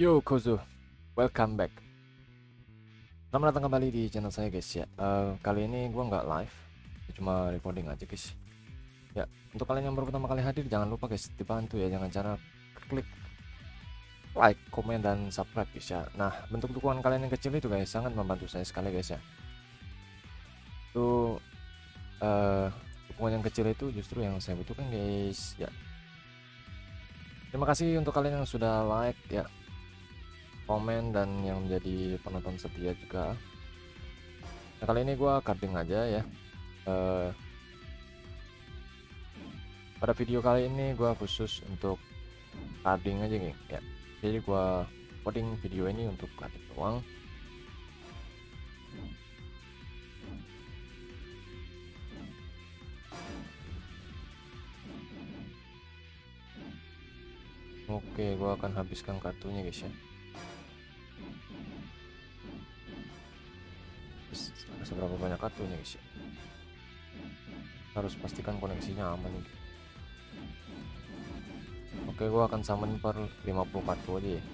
Yo Kozo, welcome back. Selamat datang kembali di channel saya guys ya. Uh, kali ini gua nggak live, cuma recording aja guys. Ya, untuk kalian yang baru pertama kali hadir jangan lupa guys dibantu ya jangan cara klik like, komen dan subscribe guys ya. Nah, bentuk dukungan kalian yang kecil itu guys sangat membantu saya sekali guys ya. Itu uh, dukungan yang kecil itu justru yang saya butuhkan guys ya. Terima kasih untuk kalian yang sudah like ya komen dan yang menjadi penonton setia juga. Nah kali ini gue carding aja ya. Uh, pada video kali ini gue khusus untuk carding aja nih ya jadi gue coding video ini untuk carding doang. Oke, gue akan habiskan kartunya guys ya. Seberapa banyak kartunya guys ya? Harus pastikan koneksinya aman nih oke gua akan summon per 50 kartu aja ya.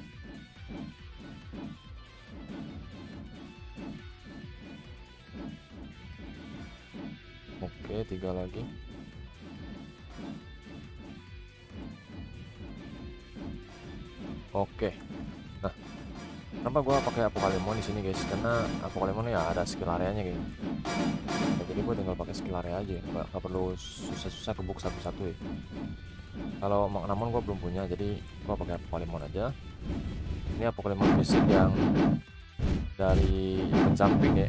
Oke tiga lagi. Oke. Nah kenapa gua pakai apokalimon di sini guys? Karena apokalimon ya ada skill areanya gitu jadi gua tinggal pakai skill area aja. Nggak, perlu susah-susah kebuk satu-satu ya. Kalau namun gua belum punya jadi gua pakai apokalimon aja. Ini apokalimon basic yang dari pencamping ya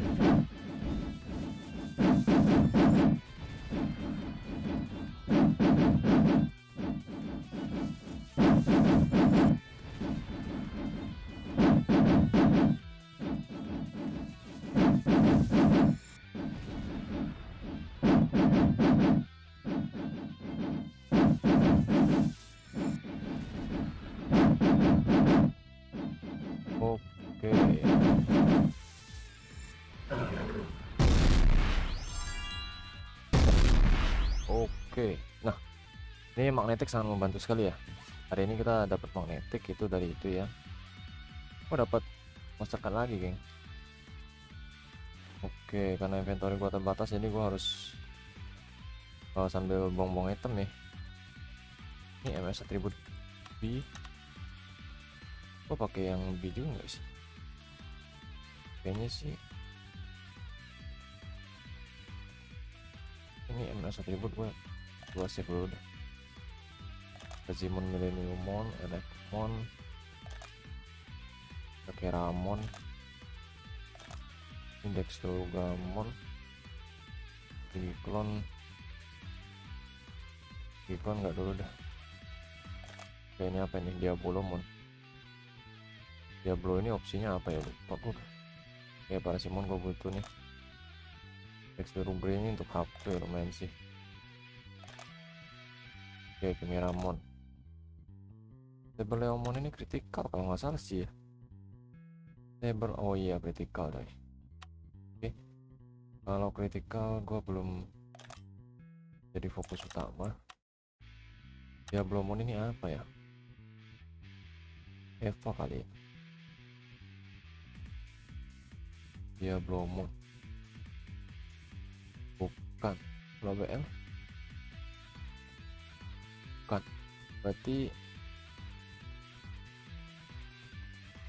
Oke, nah ini magnetik sangat membantu sekali ya. Hari ini kita dapat magnetik itu dari itu ya. Oh dapat card lagi, geng. Oke, karena inventory gua terbatas, jadi gua harus uh, sambil bong-bong item nih. Ini MS atribut B. Gua pakai yang B juga nggak sih? Kayaknya sih ini MS atribut gue gua save dulu deh Pezimon Millenniumon Electron Keramon Index Tugamon Giklon Giklon nggak dulu dah. Oke ini apa ini? Diabolomon Diablo ini opsinya apa ya lupa gue ya para Simon gue butuh nih. Experubre ini untuk HP lumayan sih. Oke, Kemiramon. Saber Leomon ini kritikal kalau nggak salah sih ya. Saber, oh iya kritikal deh. Kalau kritikal gue belum jadi fokus utama. Ya Blomon ini apa ya? Eva kali ya. Ya Blomon. Bukan. Kalau BL bukan berarti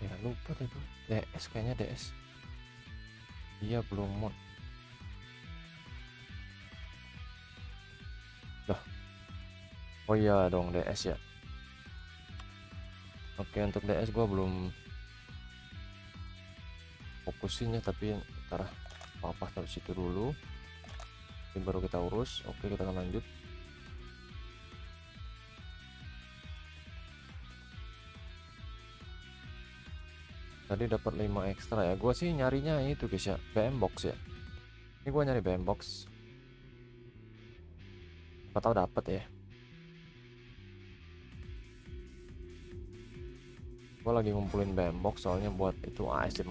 ya lupa deh bro DS kayaknya DS iya belum mod oh iya dong DS ya. Oke untuk DS gua belum fokusin ya tapi ntar apa taruh situ dulu. Ini baru kita urus. Oke kita akan lanjut. Tadi dapat 5 ekstra ya. Gue sih nyarinya itu guys ya. BM box ya. Ini gue nyari BM box. Apa tahu dapat ya gue lagi ngumpulin BM box soalnya buat itu AS 15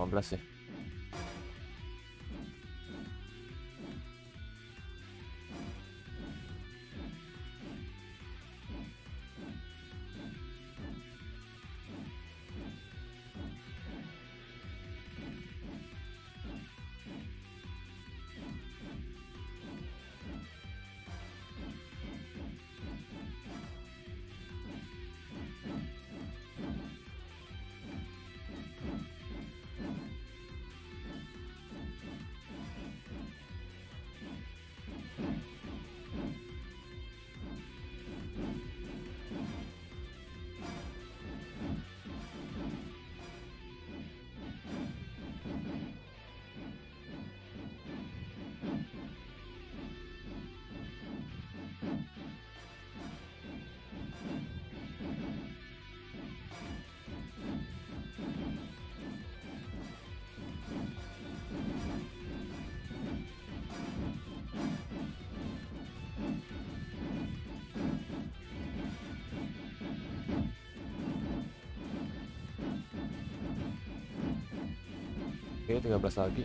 13 lagi.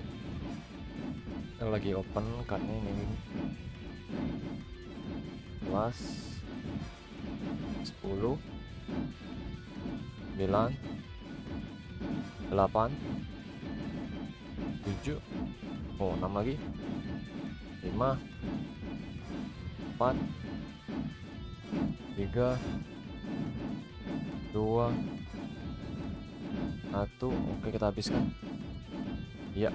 Kita lagi open cardnya ini. Plus 10 9 8 7 oh 6 lagi. 5 4 3 2 1 oke kita habiskan iya.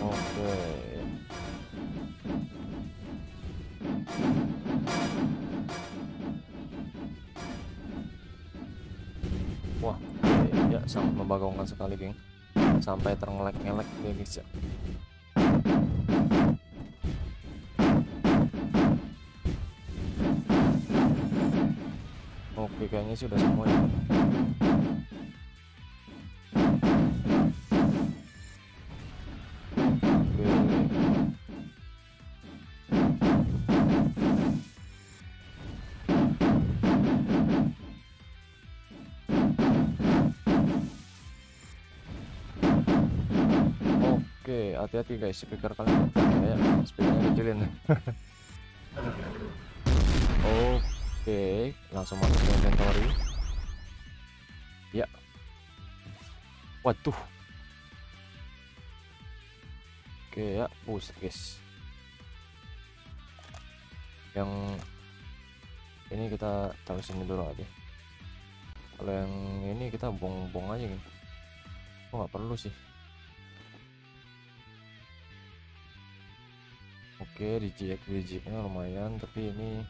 Oke. Wah ya sangat membagongkan sekali geng. Sampai terngelek-ngelek ya guys ya oke kayaknya sih udah semua ya Hati-hati guys, speaker kalian ya, speakernya kecilin. Oke, langsung masuk ke inventory. Ya. Waduh. Oke ya, boost guys. Yang ini kita taruh sini dulu aja. Kalau yang ini kita bong-bong aja gitu. Oh nggak perlu sih. Oke, reject rejectnya lumayan, tapi ini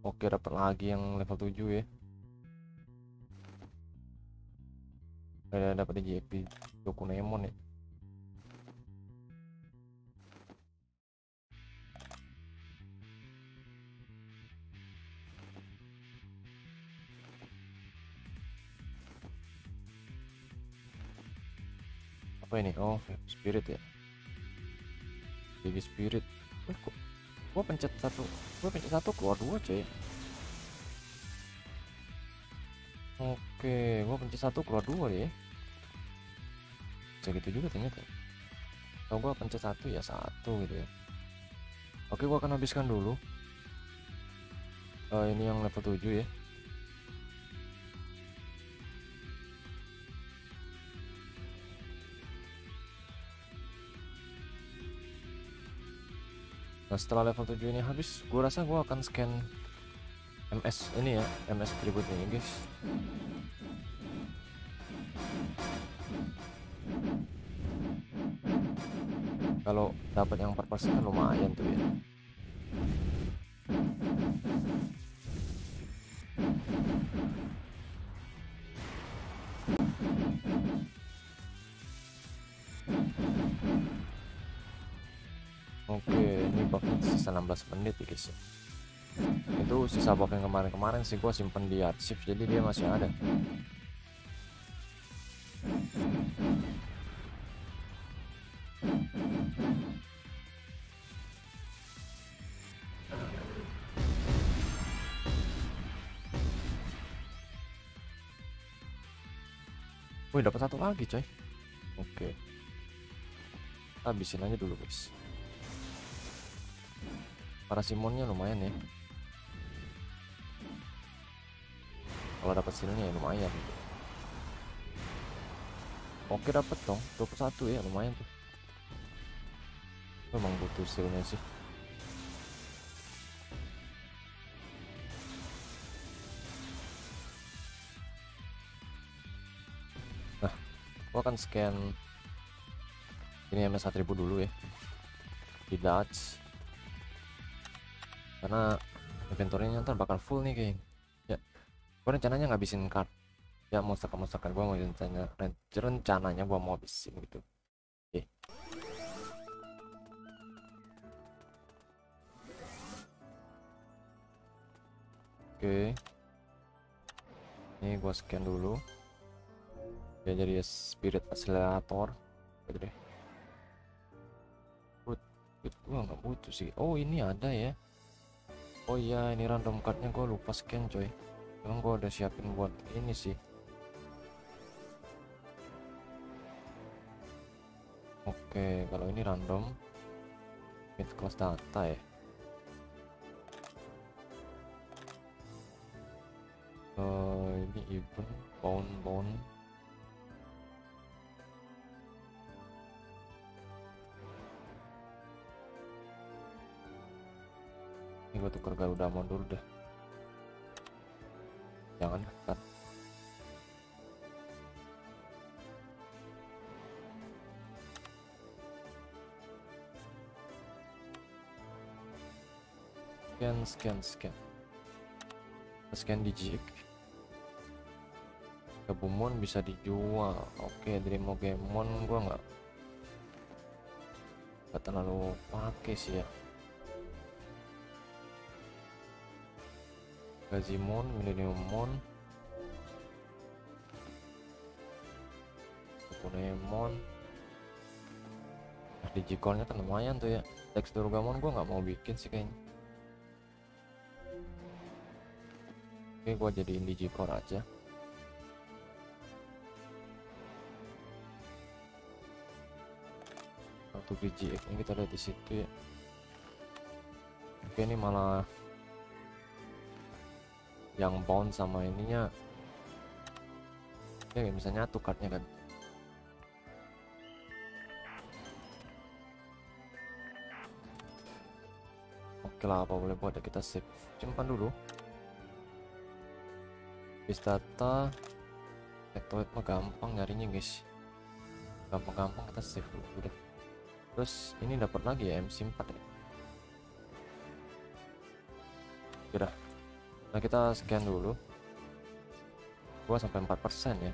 Oke, dapat lagi yang level 7 ya. Ada dapat di JP Dokunemon ya. Apa ini? Oh, spirit ya. Gigi spirit. Eh, kok gua pencet satu gua pencet satu keluar dua coy oke gua pencet satu keluar dua ya bisa gitu juga ternyata kalau gua pencet satu ya satu gitu ya oke gua akan habiskan dulu Eh, ini yang level 7 ya Nah setelah level 7 ini habis, gue rasa gue akan scan MS ini ya, MS berikutnya ya guys. Kalau dapat yang per kan lumayan tuh ya. Sisa 16 menit ya guys. Itu sisa bab yang kemarin-kemarin sih gua simpen di arsip jadi dia masih ada. Wih, dapat satu lagi, coy. Oke. Habisin aja dulu, guys. Para Simonnya lumayan ya. Kalau dapat silnya ya lumayan. Oke dapat dong, 21 ya lumayan tuh. Memang butuh silnya sih. Nah, gua akan scan ini MS 1000 dulu ya. Di Dutch karena inventory-nya ntar bakal full nih geng. Ya gue rencananya ngabisin card ya monster monster gue mau rencana rencananya gue mau habisin gitu. Oke. Oke. Ini gue scan dulu. Ya jadi spirit accelerator. Gitu deh. Gue nggak butuh sih. Oh ini ada ya oh iya ini random cardnya gue lupa scan coy. Emang gue udah siapin buat ini sih. Oke kalau ini random. Mid class data ya. Uh, ini event bound bound ini gue tuker Garuda dulu dah jangan kan? Scan scan scan. Scan di jig Gabumon bisa dijual. Oke Dreamogemon gua nggak nggak terlalu pakai sih ya Gazimon, Millenniummon Pokémon nah, Digikornya kan lumayan tuh ya. Texturgamon gua nggak mau bikin sih kayaknya. Oke gua jadiin Digikor aja. Satu biji ini kita lihat di situ ya. Oke ini malah yang bound sama ininya. Ya misalnya nyatu cardnya kan? Oke lah apa boleh buat ya? Kita save. Simpan dulu. Bis data sektoid mah gampang nyarinya guys. Gampang-gampang kita save dulu. Udah. Terus ini dapat lagi ya MC4 ya? Udah nah kita scan dulu. Gua sampai 4% ya.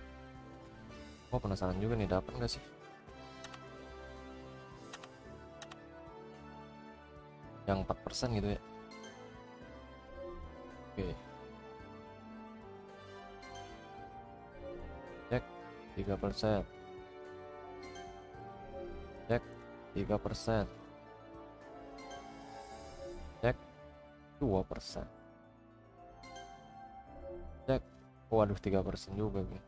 Gua penasaran juga nih dapat nggak sih? Yang 4% gitu ya. Oke. Cek 3% cek 3% cek 2% waduh tiga persen juga gue.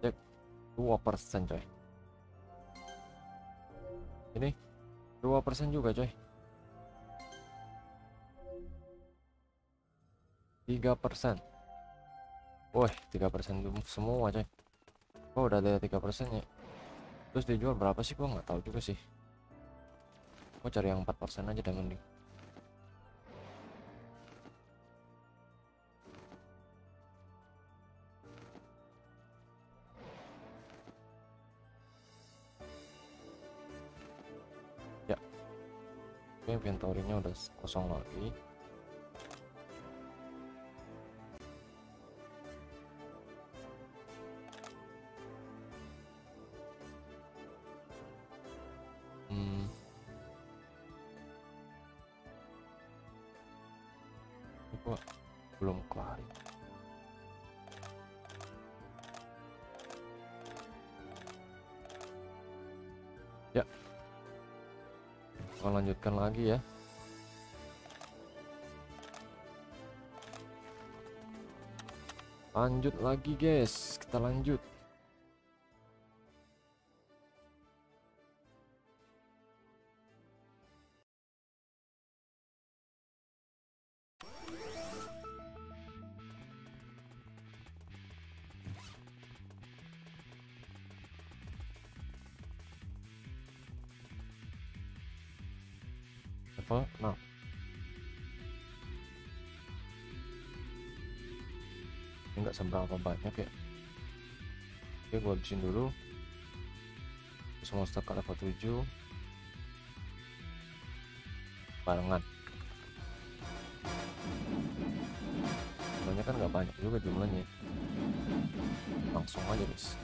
Cek dua persen coy. Ini dua persen juga coy. Tiga persen. Wah tiga persen semua coy. Oh udah ada tiga persen ya. Terus dijual berapa sih? Gua nggak tahu juga sih. Gua cari yang empat persen aja dan mending inventory-nya udah kosong lagi lanjut lagi guys. Kita lanjut seberapa banyak ya oke gue habisin dulu. Semua stok level 7 barengan. Sebenarnya kan nggak banyak juga jumlahnya. Langsung aja guys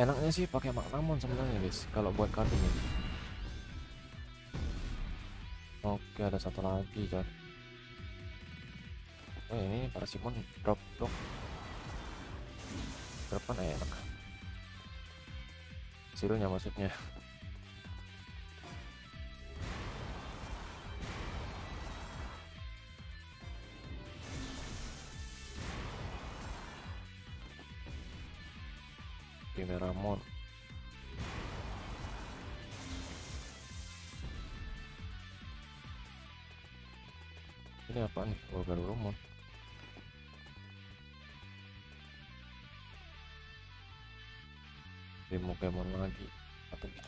enaknya sih pakai magnamon sebenarnya guys kalau buat kartu ini. Oke ada satu lagi coy oh ini para Simon drop drop. Depan enak. Hasilnya maksudnya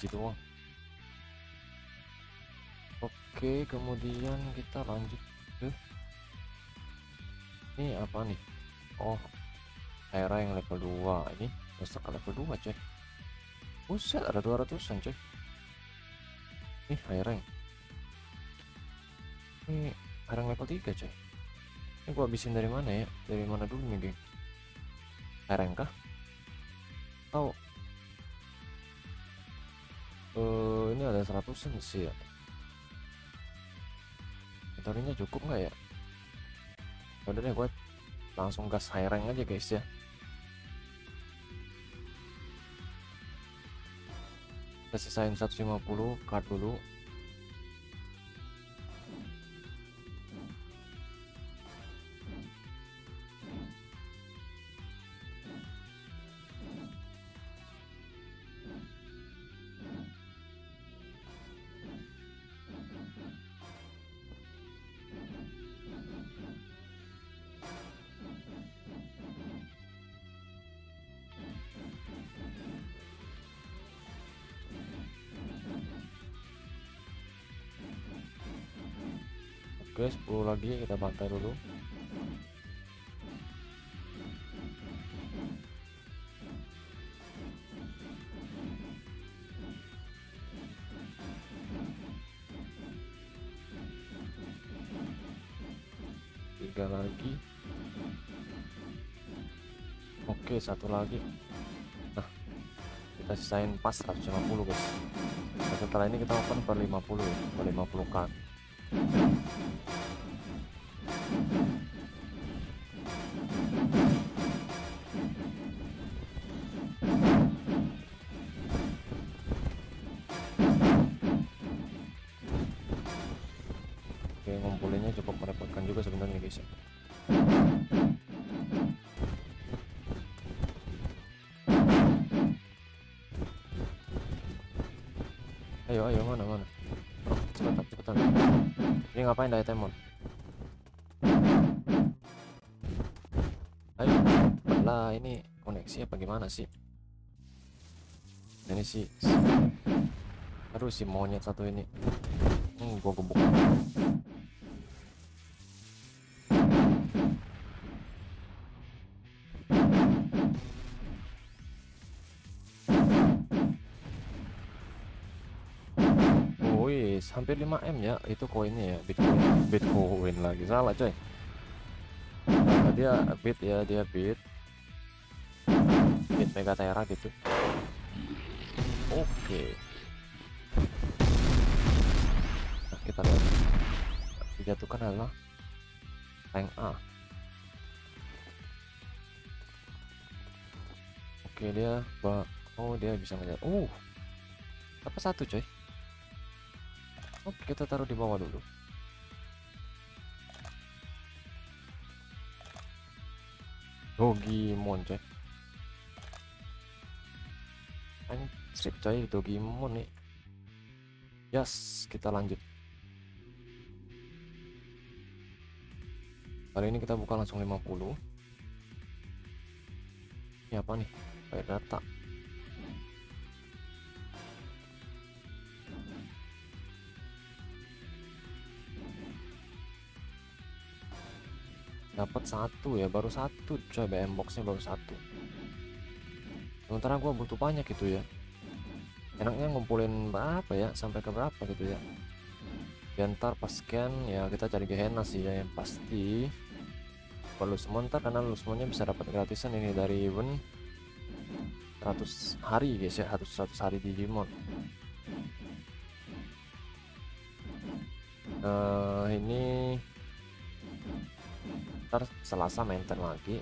atau biji doang oke kemudian kita lanjut ke ini apa nih? Oh era yang level 2 ini. Monster level 2 coy. Buset ada 200an coy. Nih high rank Ini high rank level 3 coy. Ini gua habisin dari mana ya? Dari mana dulu nih geng? High rank kah? Tahu 100an sih. Ya Inventory-nya cukup nggak ya? Udah deh gua langsung gas high rank aja guys ya. Kita sisain 150 card dulu 10 lagi kita bantai dulu. Tiga lagi. Oke satu lagi. Nah kita sisain pas 150 guys. Nah, setelah ini kita open per 50 ya per 50 kan ini ngapain Temon? Ayo. Lah ini koneksi apa gimana sih? Ini sih aduh si monyet satu ini. Hmm, gua gebuk hampir 5M ya itu koinnya ya. Bitcoin Bitcoin lagi. Salah coy. Nah, dia bit ya dia bit. Bit Megatera gitu. Oke. Nah, kita lihat. Dijatuhkan adalah tank A. Oke dia oh dia bisa ngeliat oh apa satu coy Oke, kita taruh di bawah dulu. Dogimon coy. Anjir coy, Dogimon nih. Yes, kita lanjut. Kali ini kita buka langsung 50. Ini apa nih? Kayak data. Dapat satu ya baru satu coy BM boxnya baru satu. Sementara gua butuh banyak gitu ya. Enaknya ngumpulin berapa ya sampai ke berapa gitu ya. Ntar pas scan ya kita cari Gehenna sih ya yang pasti. Perlu sementara karena lu semuanya bisa dapat gratisan ini dari event 100 hari guys ya 100 100 hari Digimon uh, ini ntar Selasa maintain lagi.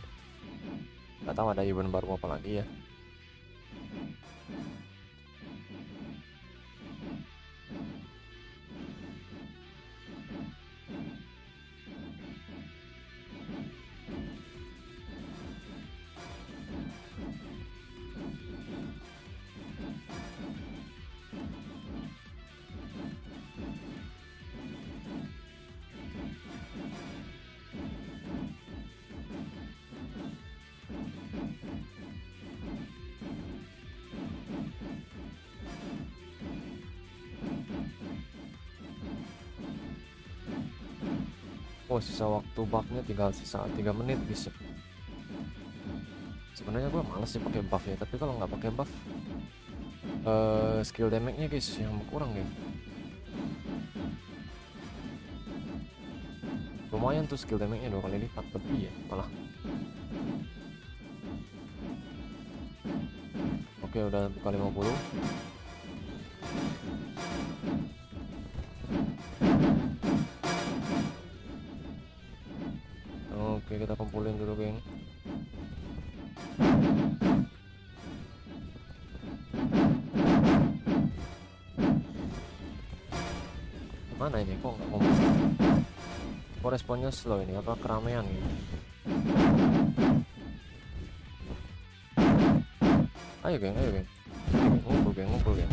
Nggak tahu ada event baru apa lagi ya Oh sisa waktu buffnya tinggal sisa 3 menit bisa. Sebenarnya gue males sih pakai buff ya tapi kalau nggak pakai buff uh, skill damage nya guys yang berkurang ya. Lumayan tuh skill damage nya dua kali lipat lebih ya malah. Oke udah buka 50 kita kumpulin dulu geng Mana ini? Kok nggak ngomong? Kok responnya slow ini? Apa keramaian ini? Ayo geng ayo geng Ngumpul geng ngumpul geng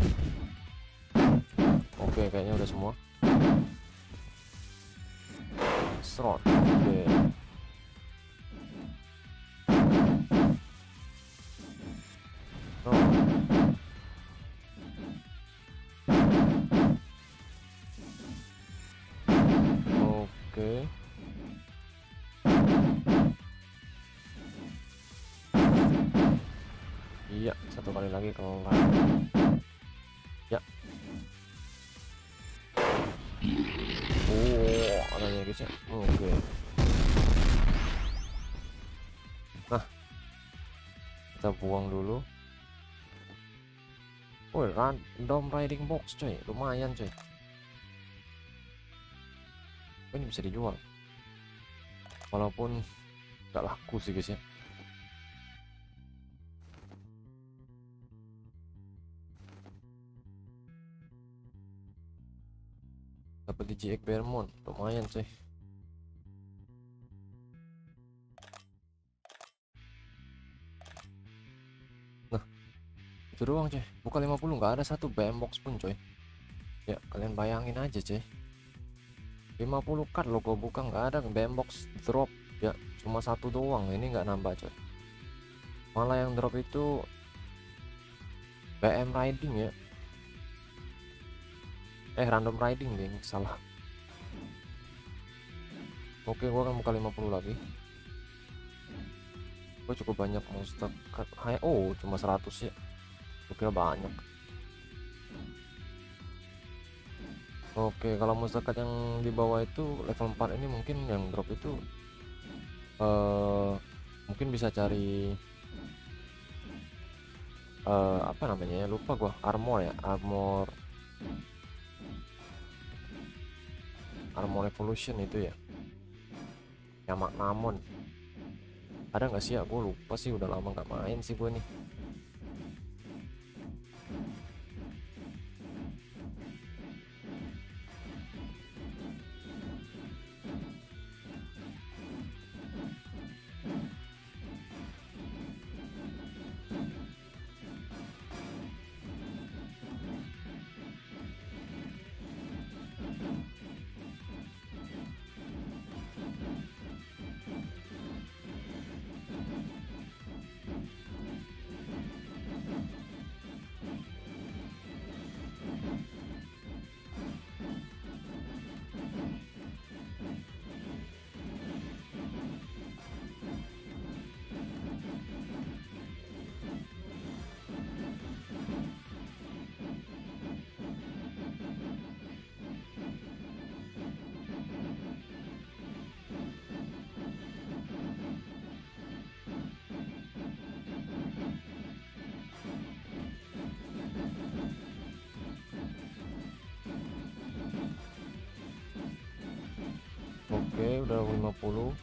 Oke kayaknya udah semua. Serot satu kali lagi kelar ya. Oh adanya guys ya oke. Nah. Kita buang dulu. Oh, random riding box coy, lumayan coy. Ini bisa dijual. Walaupun gak laku sih guys ya. GX Bermond lumayan sih. Nah itu doang coy buka 50 nggak ada satu BM box pun coy. Ya kalian bayangin aja coy 50 card lo gua buka nggak ada BM box drop. Ya cuma satu doang. Ini nggak nambah coy. Malah yang drop itu BM riding ya. Eh random riding deh salah oke gua akan buka 50 lagi. Gua cukup banyak monster. Oh cuma 100 ya. Gua kira banyak. Oke kalau monster card yang di bawah itu level 4 ini mungkin yang drop itu uh, mungkin bisa cari uh, apa namanya ya? Lupa gua. Armor ya armor. Armor Evolution itu ya yang Magnamon ada nggak sih? Ya gue lupa sih udah lama nggak main sih gue nih udah 50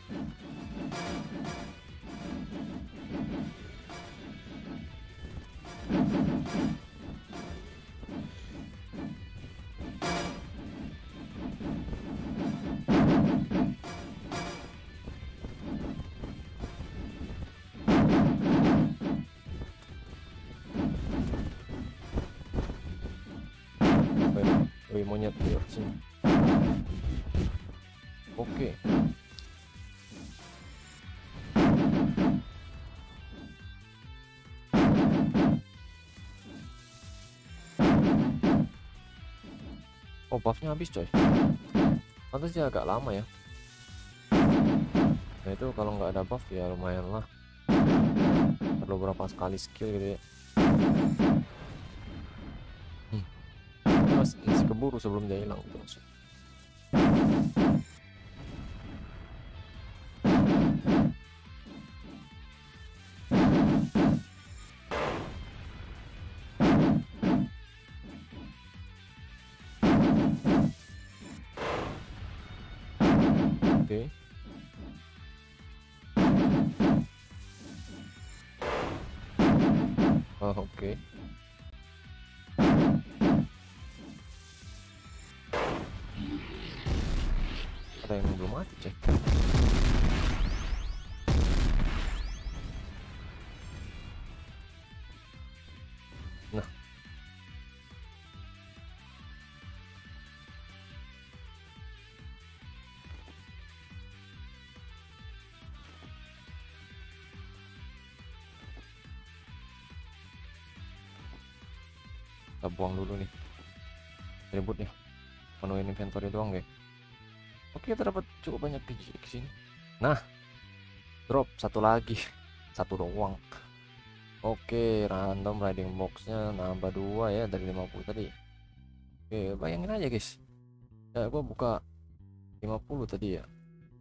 Wih monyet yuk Oke. Oh buffnya habis coy. Pantas dia agak lama ya. Nah itu kalau nggak ada buff ya lumayan lah. Perlu berapa sekali skill gitu ya. Hmm. masih, masih keburu sebelum dia hilang. gitu Ada yang belum mati, cek. Nah. Kita buang dulu nih. Ribut ya. Penuhin inventory doang, guys. Kita dapat cukup banyak biji di sini. Nah, drop satu lagi, satu doang. Oke, random riding boxnya nambah dua ya dari 50 tadi. Oke, bayangin aja guys. Ya, gua buka 50 tadi ya.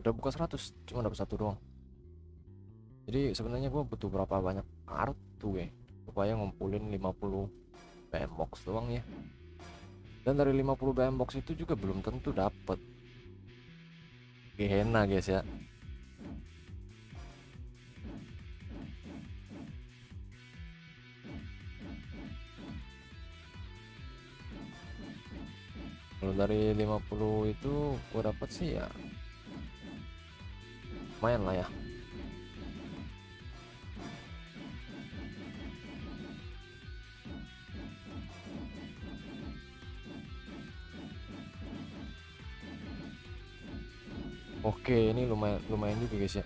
Udah buka 100, cuma dapat satu doang. Jadi sebenarnya gua butuh berapa banyak kartu ya supaya ngumpulin 50 BM box doang ya. Dan dari 50 BM box itu juga belum tentu dapet Gehenna guys ya. Kalau dari 50 itu gua dapat sih ya lumayan lah ya Oke, ini lumayan lumayan juga guys ya.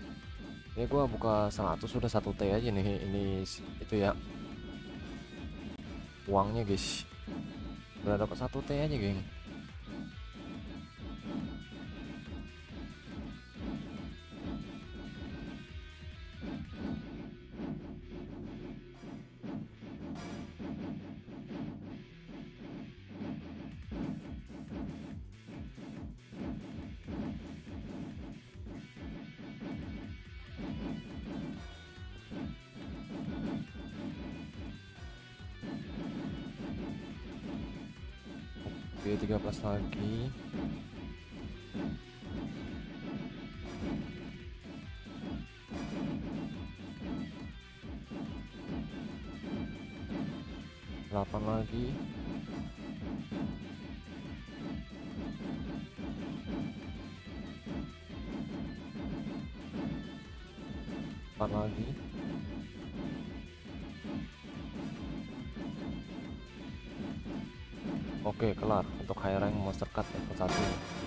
Ini gua buka 100 sudah satu T aja nih. Ini itu ya. Uangnya guys. Udah dapat satu T aja, geng. Lagi. Empat lagi. Oke, kelar untuk high rank monster cut level 1.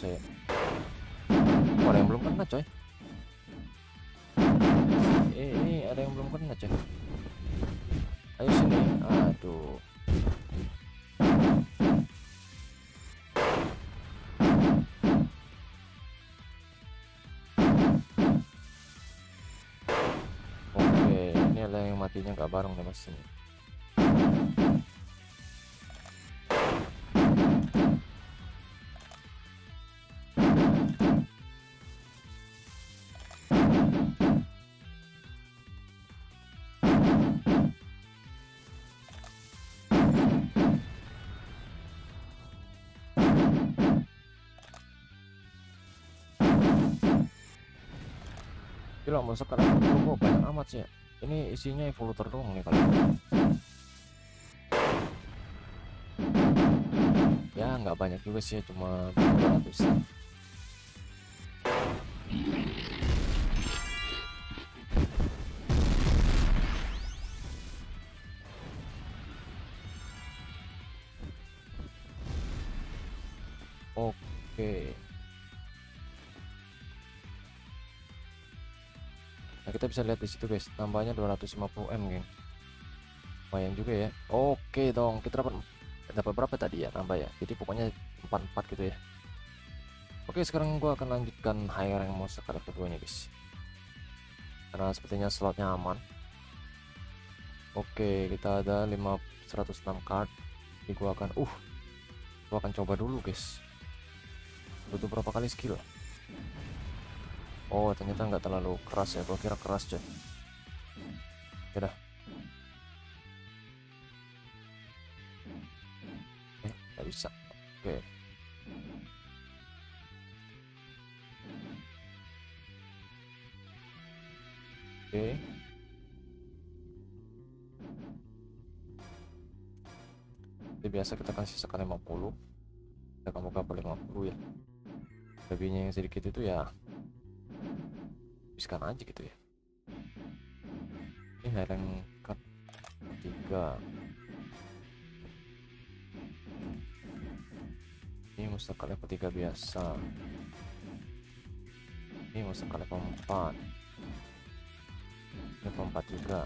Susah ya? Ada yang belum kena coy? Eh, ini ada yang belum kena coy. Ayo sini. Aduh. Oke ada yang matinya nggak bareng sama sini Gila mau sekarang kok banyak amat sih. Ini isinya evolutor doang nih kalau. Ya nggak banyak juga sih, cuma 200. Nah, kita bisa lihat di situ guys, tambahnya 250 M, geng. Lumayan juga ya. Oke dong, kita dapat dapat berapa tadi ya nambah ya. Jadi pokoknya 44 gitu ya. Oke, sekarang gua akan lanjutkan higher yang monster card keduanya, guys. Karena sepertinya slotnya aman. Oke, kita ada 5 106 card. Jadi gua akan uh gua akan coba dulu, guys. Butuh berapa kali skill? Oh ternyata nggak terlalu keras ya, gua kira keras coy. Ya dah. Eh, nggak bisa. Oke. Oke. Jadi biasa kita kasih sekali 50 kita kamu kapal 50 ya lebihnya yang sedikit itu ya habiskan aja gitu ya. Ini hereng cut tiga. Ini mustaka level 3 biasa. Ini mustaka level 4 level 4 juga.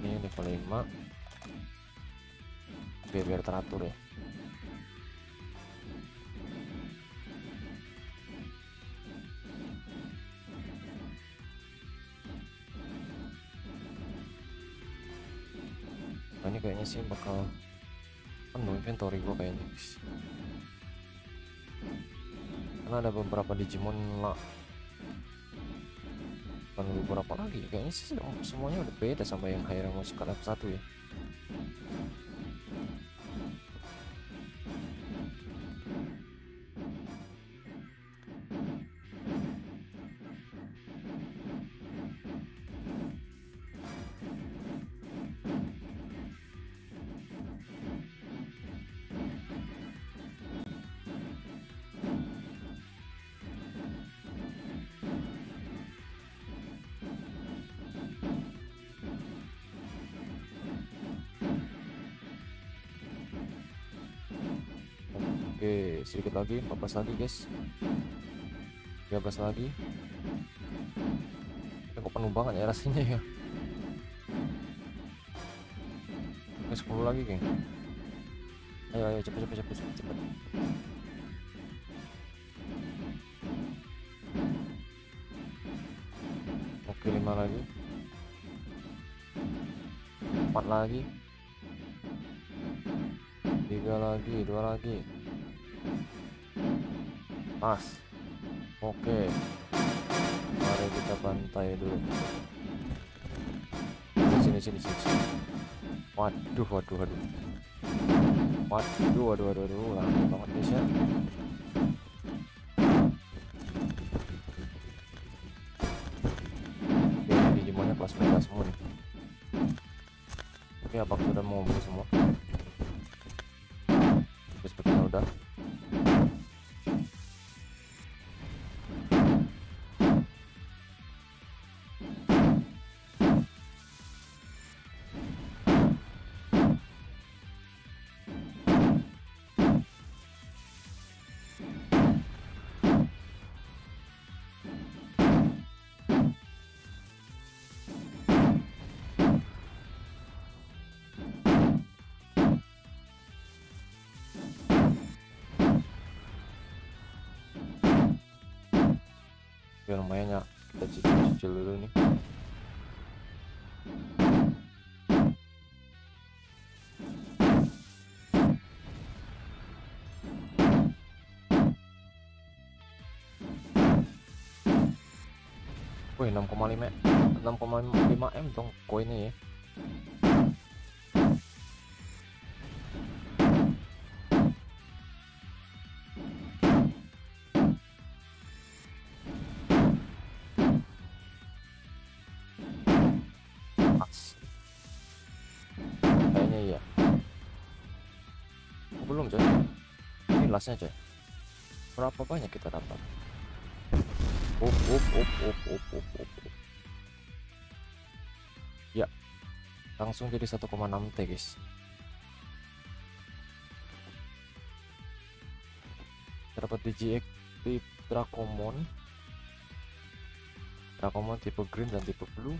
Ini level 5 biar biar teratur ya bakal penuh inventory gua kayaknya karena ada beberapa Digimon lah. Bukan beberapa lagi kayaknya sih semuanya udah beda sama yang higher mau sekarang satu ya sedikit lagi, 14 lagi guys. 13 lagi. Ini kok penuh banget ya rasanya ya. Oke, 10 lagi geng. Ayo, ayo, cepet, cepet, cepet, cepet, cepet. Oke, 5 lagi. 4 lagi. Tiga lagi dua lagi pas. Oke. Mari kita bantai dulu. Sini sini sini, sini. waduh waduh waduh. Waduh waduh waduh waduh. Lama banget guys ya. Oke digimonnya kelas mereka semua nih? Oke apa sudah mau semua ya lumayan ya kita cicil-cicil dulu nih Wih 6,5 6,5 m dong koinnya ya. Belum coy ini lastnya coy berapa banyak kita dapat? Up up up up up up up, ya. Langsung jadi 1,6 T guys. Dapat DGX di Dracomon. Dracomon tipe green dan tipe blue.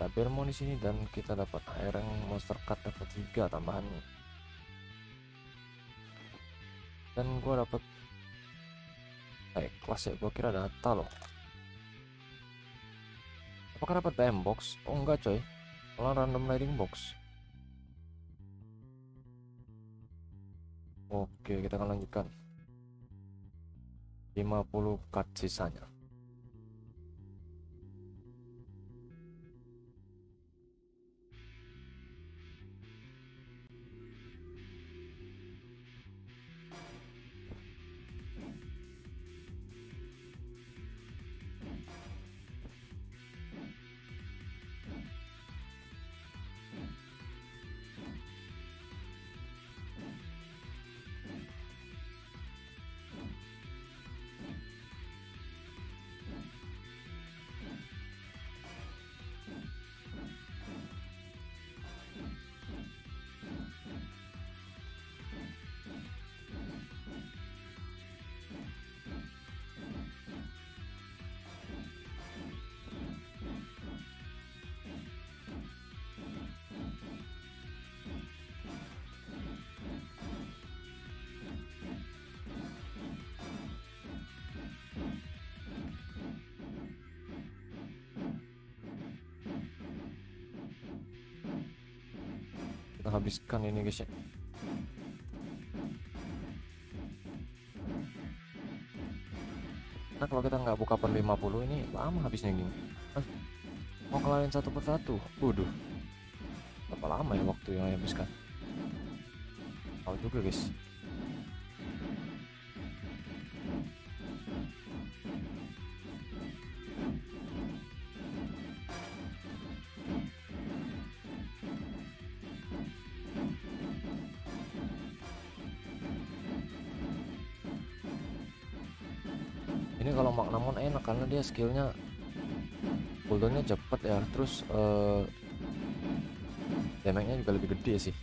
Ada Belmont di sini dan kita dapat rank monster card level 3 tambahannya dan gua dapat eh kelas ya gua kira data loh. Apakah dapat DM box? Oh enggak coy. Malah random landing box. Oke kita akan lanjutkan. 50 card sisanya kita habiskan ini guys ya. Nah kalau kita nggak buka per 50 ini lama habisnya gini Hah? mau kelarin satu persatu? Waduh. Berapa lama ya waktu yang habiskan? Tahu juga guys skillnya. Cooldownnya cepet ya terus uh, damage-nya juga lebih gede sih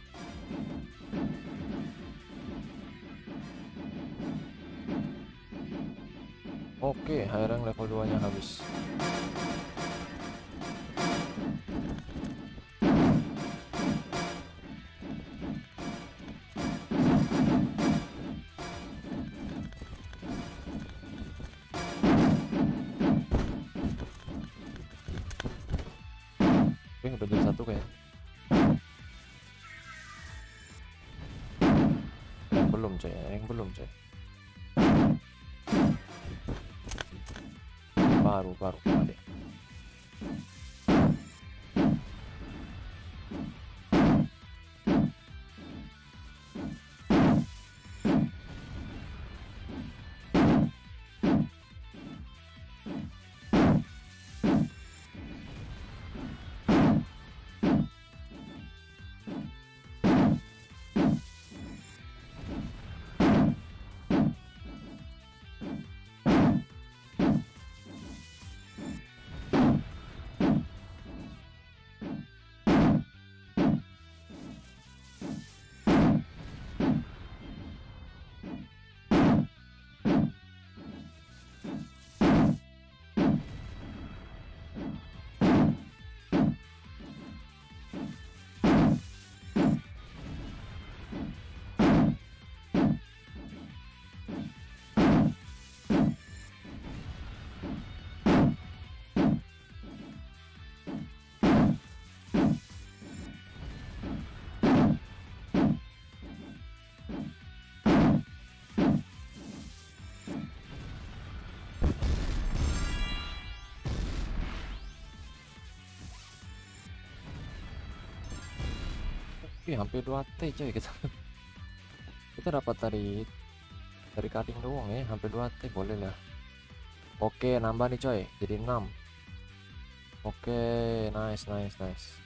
Oke hampir 2 T coy kita. Kita dapat dari dari cutting doang ya hampir 2 T boleh lah. Oke nambah nih coy jadi 6 oke nice nice nice.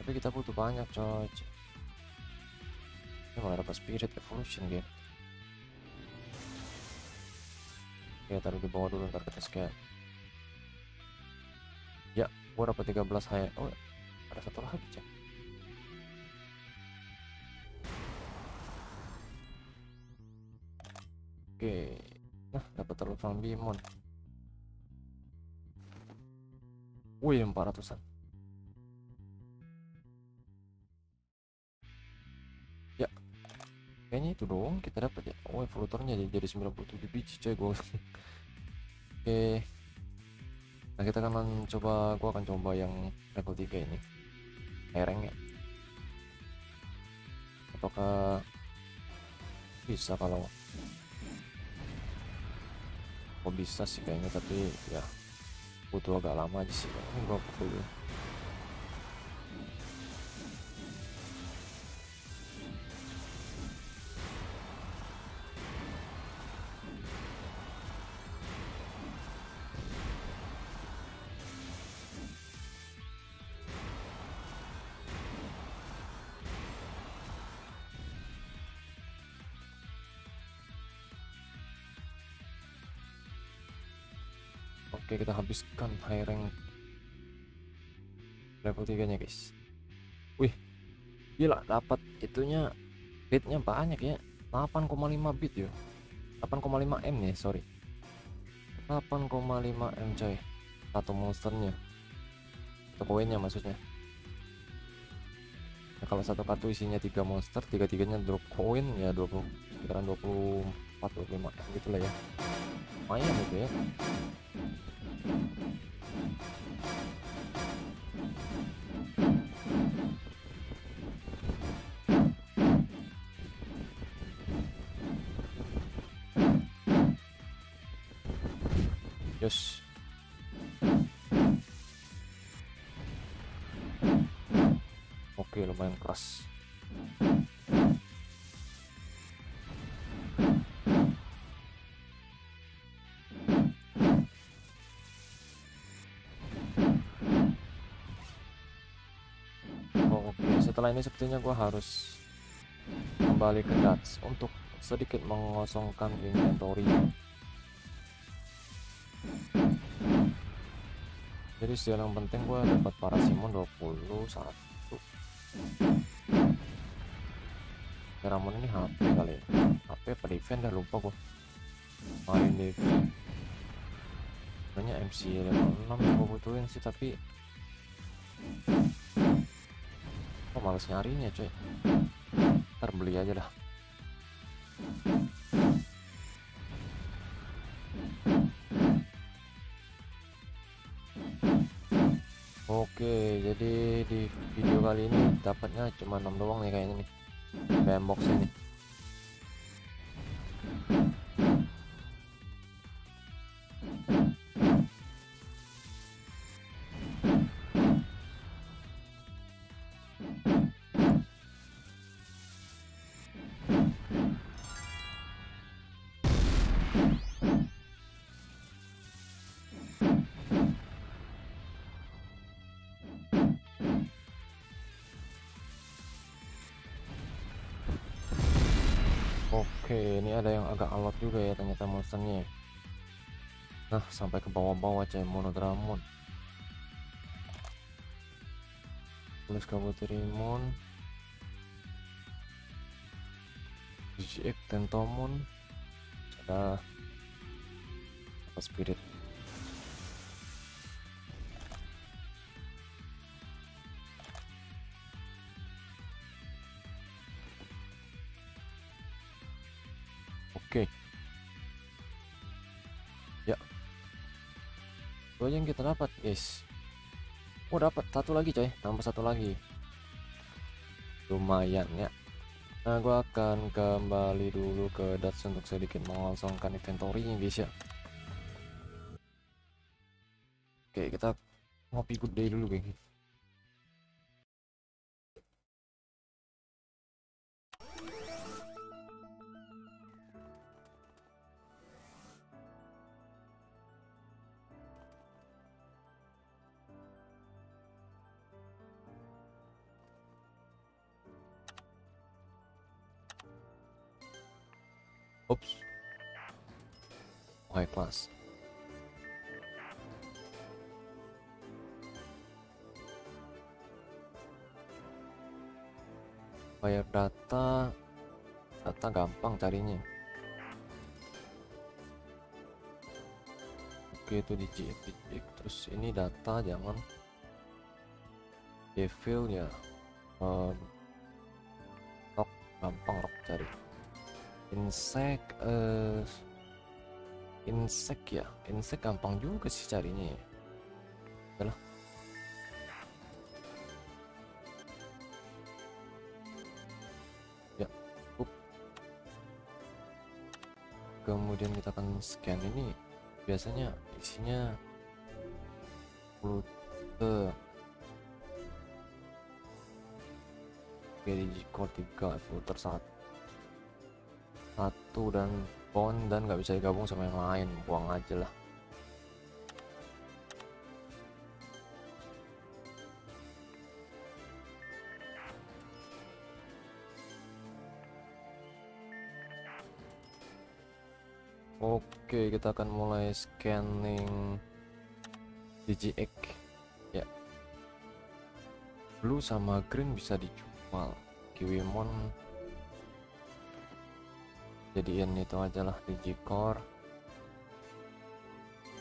Tapi kita butuh banyak coy. Ini malah dapat spirit evolution gitu oke taruh di bawah dulu ntar kita scan ya gua dapat 13 high oh ada satu lagi cek oke. Nah dapat telepon bimon. Wih 400an ya. Kayaknya itu doang kita dapat ya. Oh evolutornya jadi, jadi 97 biji coy gue oke nah kita akan coba gua akan coba yang level 3 ini. Hereng ya? Apakah bisa kalau kok bisa sih kayaknya tapi ya butuh agak lama aja sih. Ini gua pukul dulu kita habiskan high rank level 3 nya guys. Wih gila dapat itunya bitnya banyak ya. 8,5 bit ya 8,5 M ya sorry. 8,5 M coy. Satu monsternya. Atau koinnya maksudnya. Nah, kalau satu kartu isinya tiga monster tiga tiganya drop koin ya 20 sekitaran 24 25 M gitu lah ya. Lumayan itu ya Thank you. Setelah ini sepertinya gua harus kembali ke Dats untuk sedikit mengosongkan inventory. jadi skill yang penting gue dapat parasimon 21 Ramon ini HP kali ya. HP apa defend dah lupa gue main defend banyak MC level 6 yang gue butuhin sih tapi kok males nyarinya coy ntar beli aja dah Oke, jadi di video kali ini dapatnya cuma 6 doang nih kayaknya nih. BM box ini. Oke, ini ada yang agak alot juga ya ternyata monsternya. Nah, sampai ke bawah-bawah coy monodramon. Tulis kabuterimon. GX Tentomon. Ada apa spirit Aja yang kita dapat, guys. Oh, dapat satu lagi, coy. Tambah satu lagi. Lumayan ya. Nah, gua akan kembali dulu ke Dats untuk sedikit mengosongkan inventory-nya, guys ya. Oke, kita ngopi good day dulu, guys. Jangan devil ya um, rock gampang rock cari. Insect uh, insect ya? Insect gampang juga sih carinya ya. Yalah. ya up. kemudian kita akan scan ini. Biasanya isinya rute PDG core 3 filter satu satu dan pon dan nggak bisa digabung sama yang lain. Buang aja lah. Oke, kita akan mulai scanning DGX ya. Blue sama green bisa dijual. Kiwimon jadiin itu aja lah Digicore.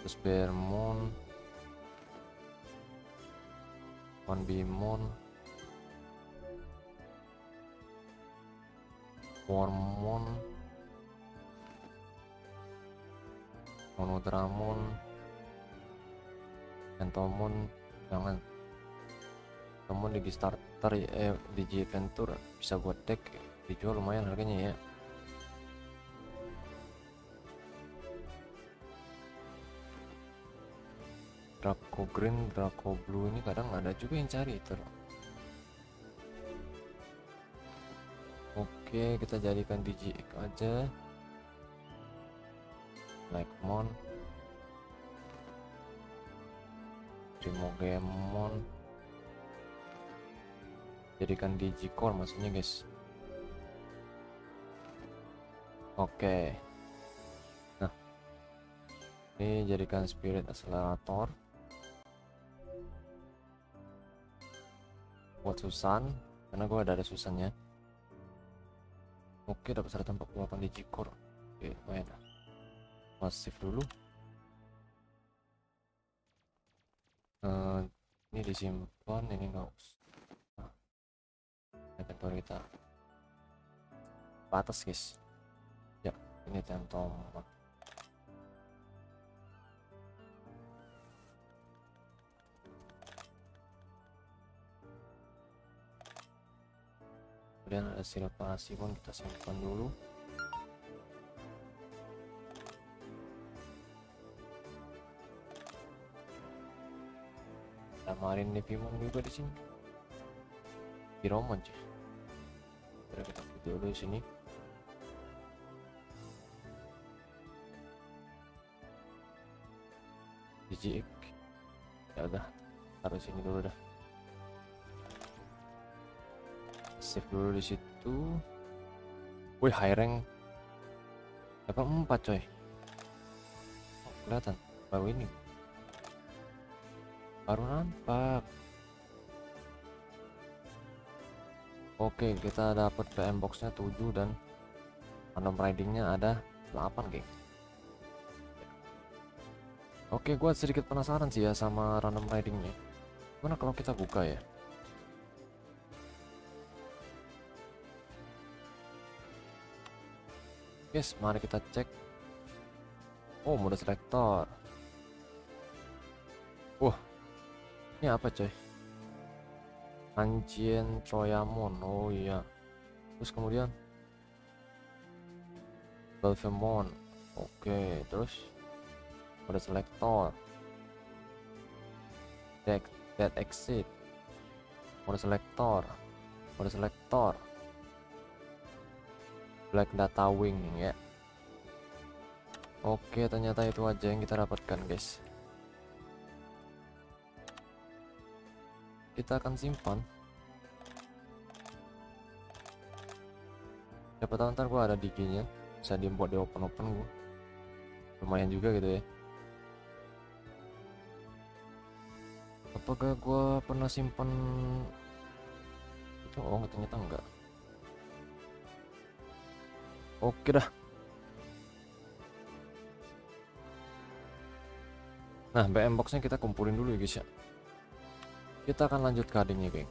Terus Bermon One Bimon Wormon monodramon entomon jangan. Namun di starter eh, di Venture bisa buat deck dijual lumayan harganya ya. Draco Green, Draco Blue ini kadang ada juga yang cari itu Oke kita jadikan di GX aja. Blackmon Primogemon jadikan Digicore maksudnya guys. Oke. Nah. Ini jadikan Spirit Accelerator. Buat Susan karena gue ada ada Susannya oke dapat 148 Digicore oke lumayan lah. Masif dulu uh, ini disimpan ini enggak usah nah, kita batas guys. Ya ini tentom kemudian ada sirap pun kita simpan dulu Marin Nevimon juga di sini. Di Roman cuy. Kita kita dulu di sini. GX ya udah taruh sini dulu dah. Save dulu di situ. Wih high rank. Level 4 coy. Oh, kelihatan. Baru ini baru nampak oke kita dapat PM boxnya 7 dan random ridingnya ada 8 geng oke gua sedikit penasaran sih ya sama random ridingnya gimana kalau kita buka ya Yes, mari kita cek. Oh, mode selektor. Wah, ini apa coy? Anjien Troyamon. Oh iya. Terus kemudian Belfemon. Oke, terus pada selektor. Deck dead exit. Mode selektor. Mode selektor. Black data wing ya. Oke, ternyata itu aja yang kita dapatkan, guys. Kita akan simpan. Siapa tahu ntar gua ada di nya bisa dibuat di open open gua. Lumayan juga gitu ya. Apakah gua pernah simpan itu? Oh ternyata enggak oke dah. Nah BM boxnya kita kumpulin dulu ya guys ya kita akan lanjut ke adingnya geng.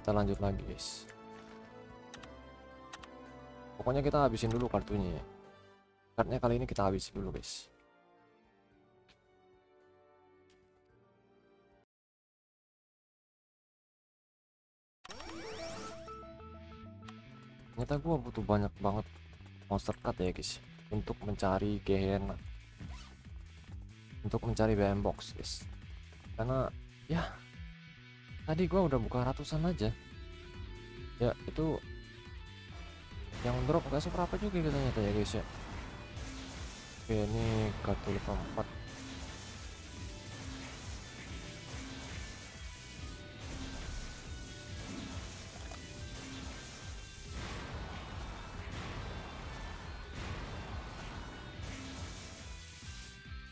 Kita lanjut lagi guys. Pokoknya kita habisin dulu kartunya ya. Kartunya kali ini kita habisin dulu guys. Ternyata gua butuh banyak banget monster card ya guys untuk mencari gen untuk mencari BM box guys karena ya tadi gua udah buka ratusan aja. Ya itu yang drop gak seberapa juga katanya ya guys ya. Oke ini kartu 54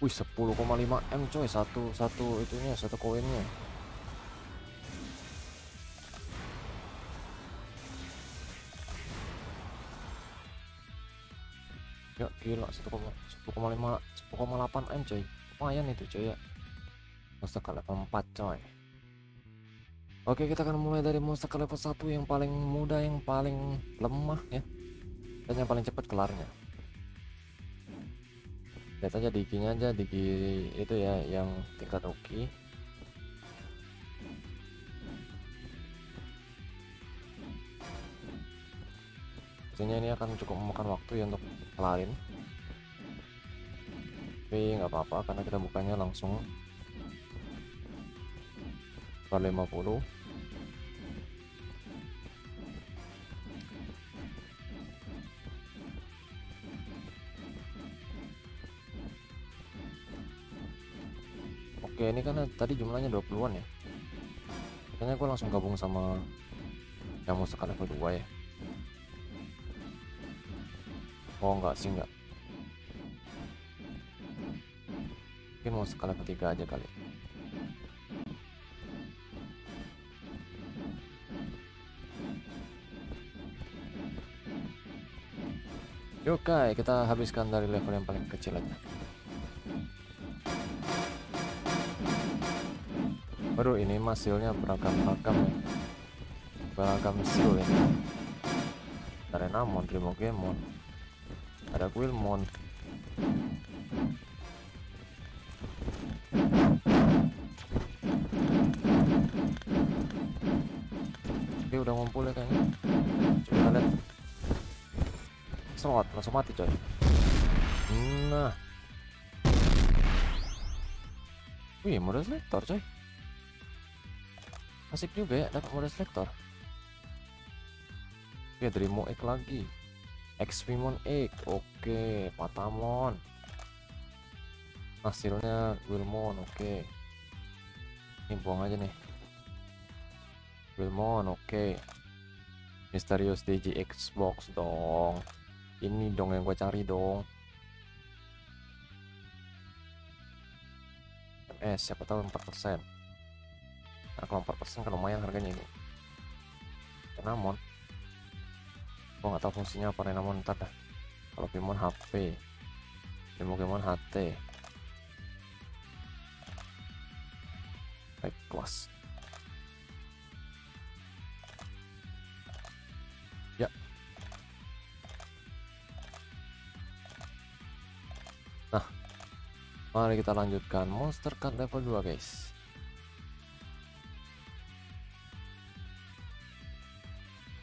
Wih 10,5 M coy. Satu satu itunya satu koinnya. Ya gila. 1,5 1,8 M coy. Lumayan itu coy ya. Monster ke level 4 coy. Oke kita akan mulai dari monster ke level 1 yang paling mudah yang paling lemah ya. Dan yang paling cepat kelarnya lihat aja diginya aja digi itu ya yang tingkat oke pastinya ini akan cukup memakan waktu ya untuk kelarin. tapi nggak apa-apa karena kita bukanya langsung. 450 ya ini kan tadi jumlahnya 20-an ya. Kayaknya gue langsung gabung sama yang musuh level 2 ya. Oh enggak sih enggak. Mungkin mau sekali ketiga aja kali. Oke kita habiskan dari level yang paling kecil aja. Baru ini hasilnya beragam-agam ya. Beragam skill ya. Ada Namon, Rimogemon, ada Guilmon oke udah ngumpul ya kayaknya. Coba lihat. Slot langsung mati coy. Nah. Wih model selector coy asik juga ya dapat model selector oke Dreamo Egg lagi. Xpimon Egg oke. Patamon. Hasilnya Wilmon oke. Ini buang aja nih. Wilmon oke. Mysterious DJ Xbox dong. Ini dong yang gue cari dong. Eh siapa tahu 4% nah kalau 4% kan lumayan harganya ini. Kenamon gua nggak tahu fungsinya apa Renamon ntar dah. Kalau Pimon HP Pokemon HT baik kelas. Ya. Nah mari kita lanjutkan monster card level 2 guys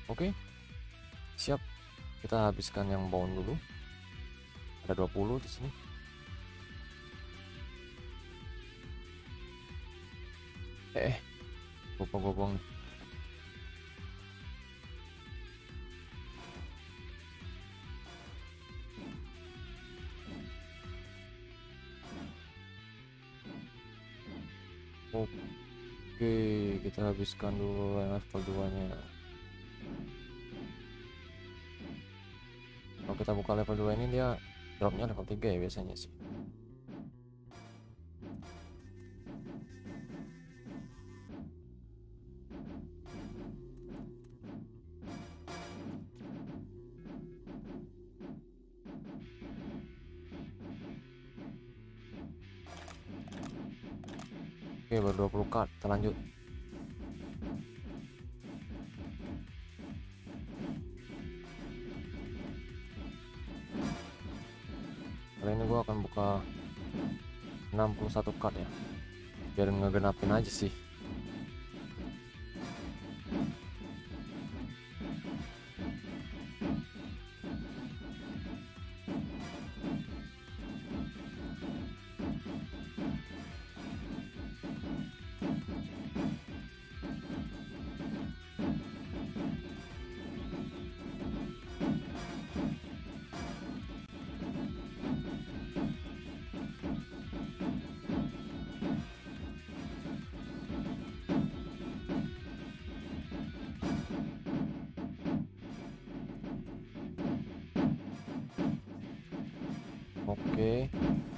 oke. Siap. Kita habiskan yang bawang dulu. Ada 20 di sini. Eh, eh. gue buang Oke, kita habiskan dulu level 2 nya. Kalau kita buka level 2 ini dia dropnya level 3 ya biasanya sih. Oke baru 20 card kita lanjut kali ini gua akan buka 61 card ya. Biar ngegenapin aja sih Oke. Ya.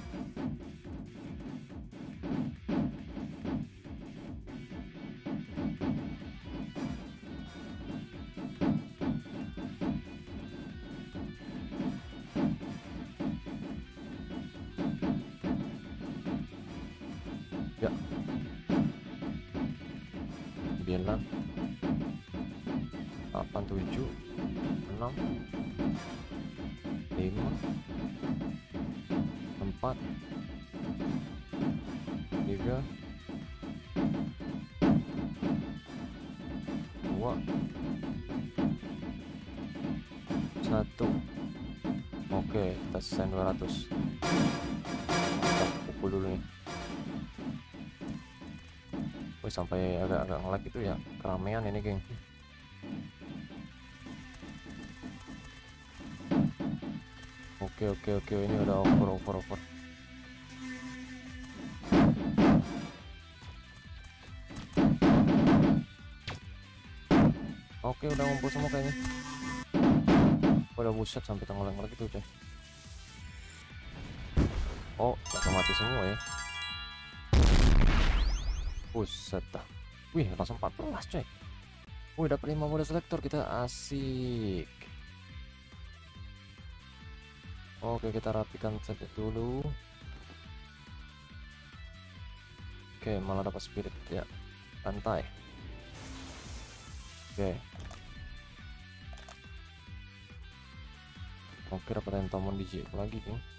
Kita selesai 200 kita pukul dulu nih Wih, sampai agak-agak ngelag itu ya keramaian ini geng Oke oke oke ini udah over over over. Oke udah ngumpul semua kayaknya. Udah buset sampai tenggelam lagi tuh coy. Langsung mati semua ya. Buset. Wih langsung 14 coy. Wih dapat 5 mode selektor kita asik. Oke kita rapikan saja dulu Oke malah dapat spirit ya santai Oke Oke dapat entomon DJ lagi nih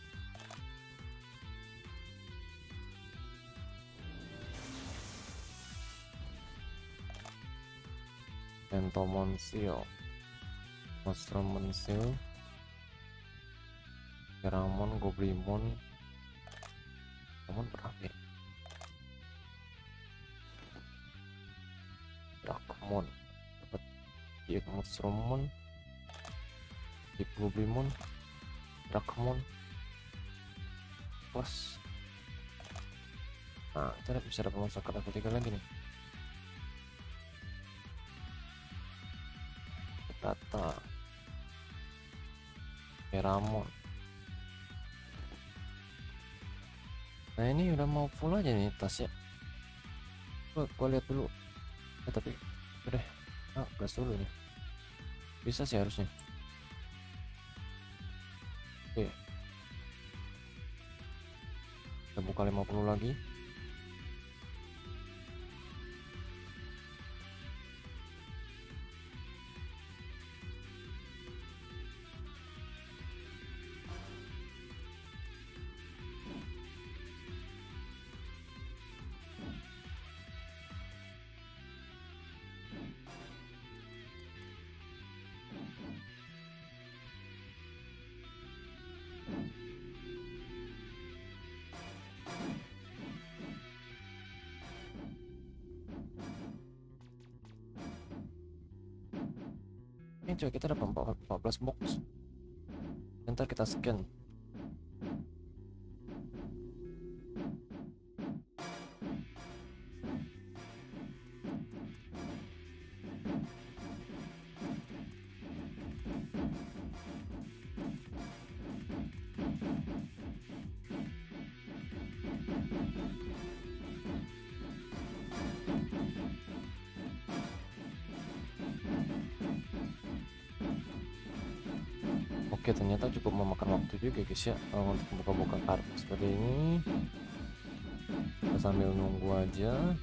Entomon seal Mushroom seal Geramon, Goblimon Goblimon berapa ya? Drakmon dapat Iya Mushroomon Deep Goblimon Drakmon Plus Nah, kita bisa dapat monster level 3 lagi nih Data Geramon Nah ini udah mau full aja nih tas ya. Gua, gua lihat dulu. Eh tapi udah ah gas dulu nih. Bisa sih harusnya. Oke. Kita buka 50 lagi. Coy kita dapat 14 box. Ntar kita scan. Juga guys ya untuk buka-buka kartu seperti ini. Kita sambil nunggu aja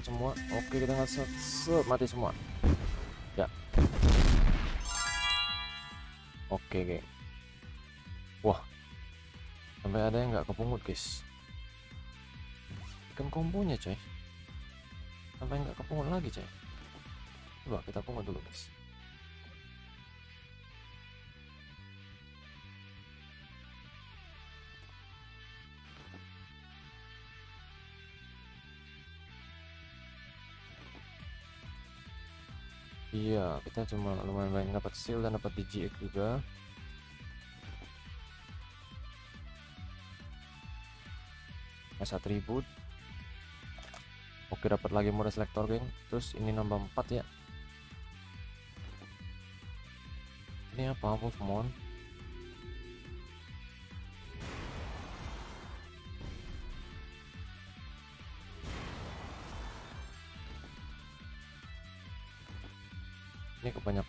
ngikut semua. Oke, kita nggak set, set mati semua. Ya. Oke, geng. Wah, sampai ada yang nggak kepungut guys. Ikan kombonya coy. Sampai nggak kepungut lagi coy. Coba kita pungut dulu guys. Cuma lumayan banyak dapat seal dan dapat DGX juga. S atribut. Oke, dapat lagi mode selector, geng. Terus ini nambah 4 ya. Ini apa? Wolfmon.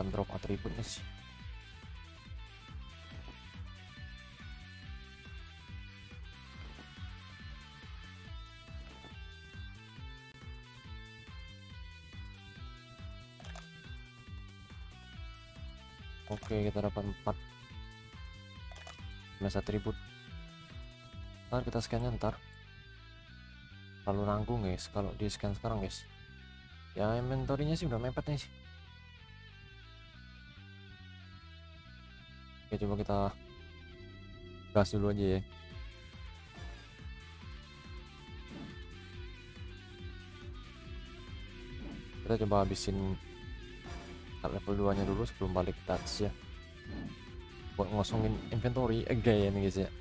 Kebanyakan drop atributnya sih. Oke, kita dapat 4 mes atribut. Ntar kita scannya ntar. Lalu nanggung guys, kalau di scan sekarang guys. Ya inventory-nya sih udah mepet nih sih. Oke, coba kita gas dulu aja ya. Kita coba habisin level 2 nya dulu sebelum balik touch ya. Buat ngosongin inventory nih guys ya.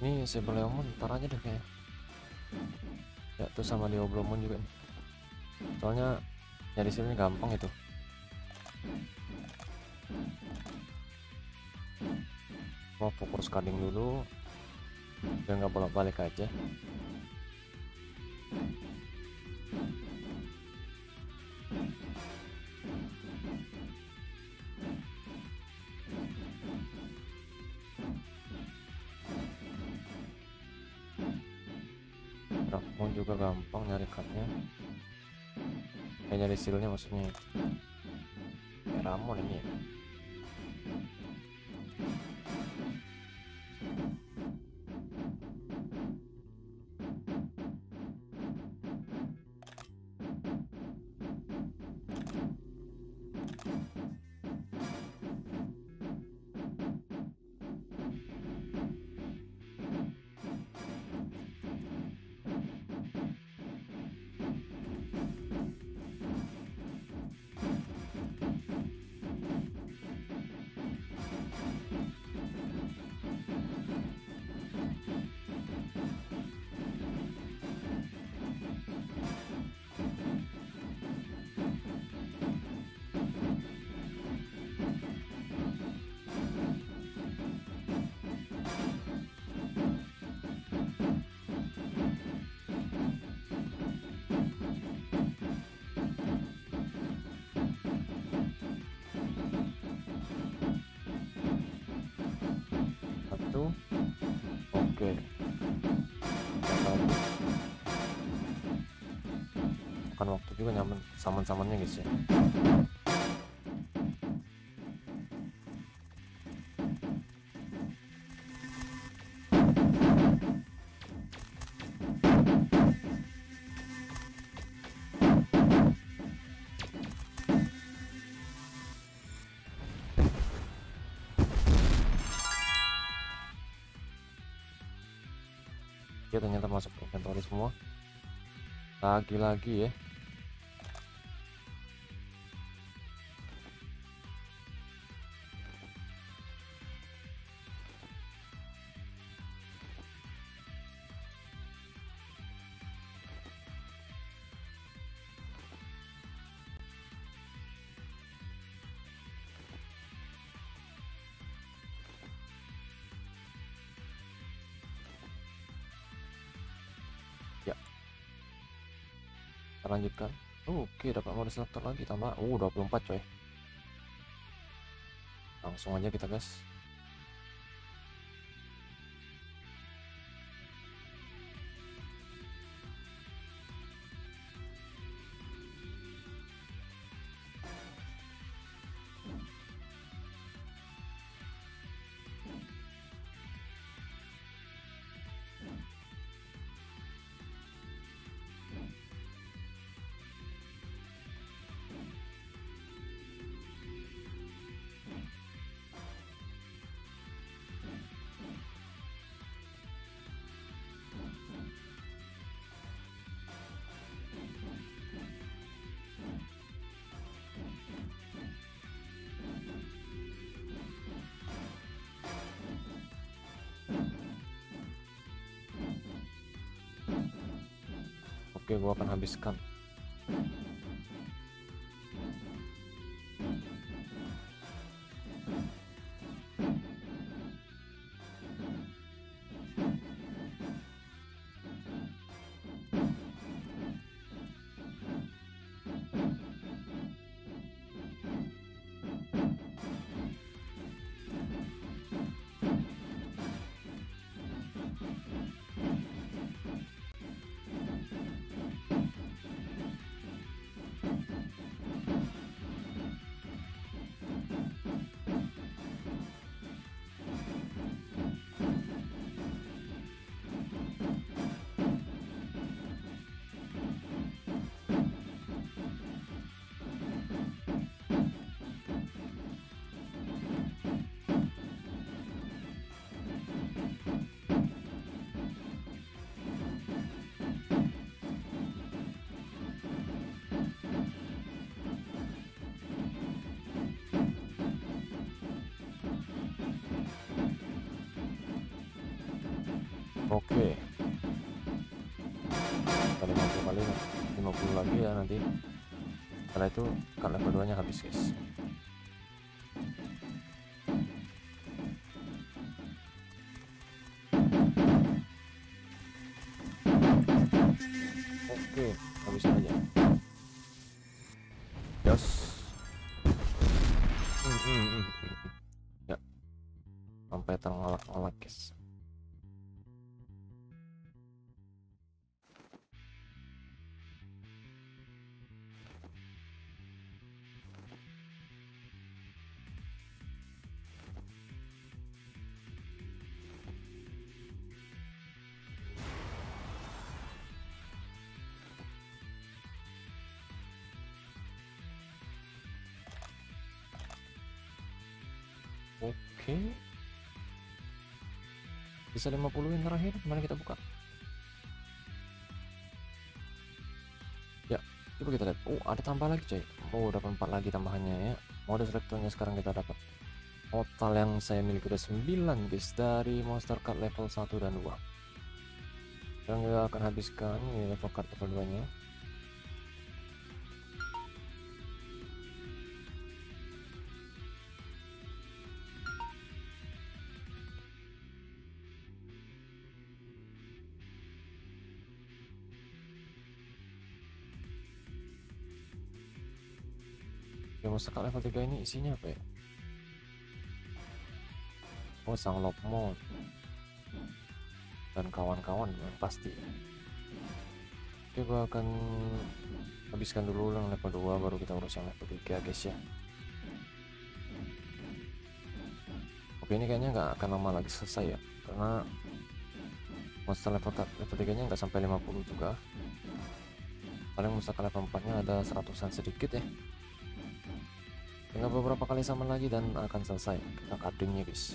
Ini Sebeleomon ntar aja deh kayak ya tuh sama di Oblomon juga nih. Soalnya nyari sini gampang itu. Mau fokus cutting dulu biar nggak bolak balik aja sealnya maksudnya ya Ramon ini ya. Saman-samannya guys ya. Oke ternyata masuk inventory semua. Lagi-lagi ya kita lanjutkan. Oke dapat mode selector lagi tambah. Uh 24 coy. Langsung aja kita gas Oke, gua Setelah itu cut level 2 nya habis guys. Oke. Bisa 50 yang terakhir, mana kita buka? Ya, coba kita lihat. Oh, ada tambah lagi, coy. Oh, dapat 4 lagi tambahannya ya. Mode selektornya sekarang kita dapat. Total yang saya miliki udah 9 guys dari monster card level 1 dan 2. Sekarang kita akan habiskan ini level card level 2 nya. Card level 3 ini isinya apa ya? Oh, sang Lopmon dan kawan-kawan yang pasti. oke gua akan habiskan dulu yang level 2 baru kita urus yang level 3 guys ya oke ini kayaknya nggak akan lama lagi selesai ya karena monster level level 3 nya nggak sampai 50 juga paling monster level 4 nya ada seratusan sedikit ya tinggal beberapa kali sama lagi dan akan selesai. Kita cuttingnya guys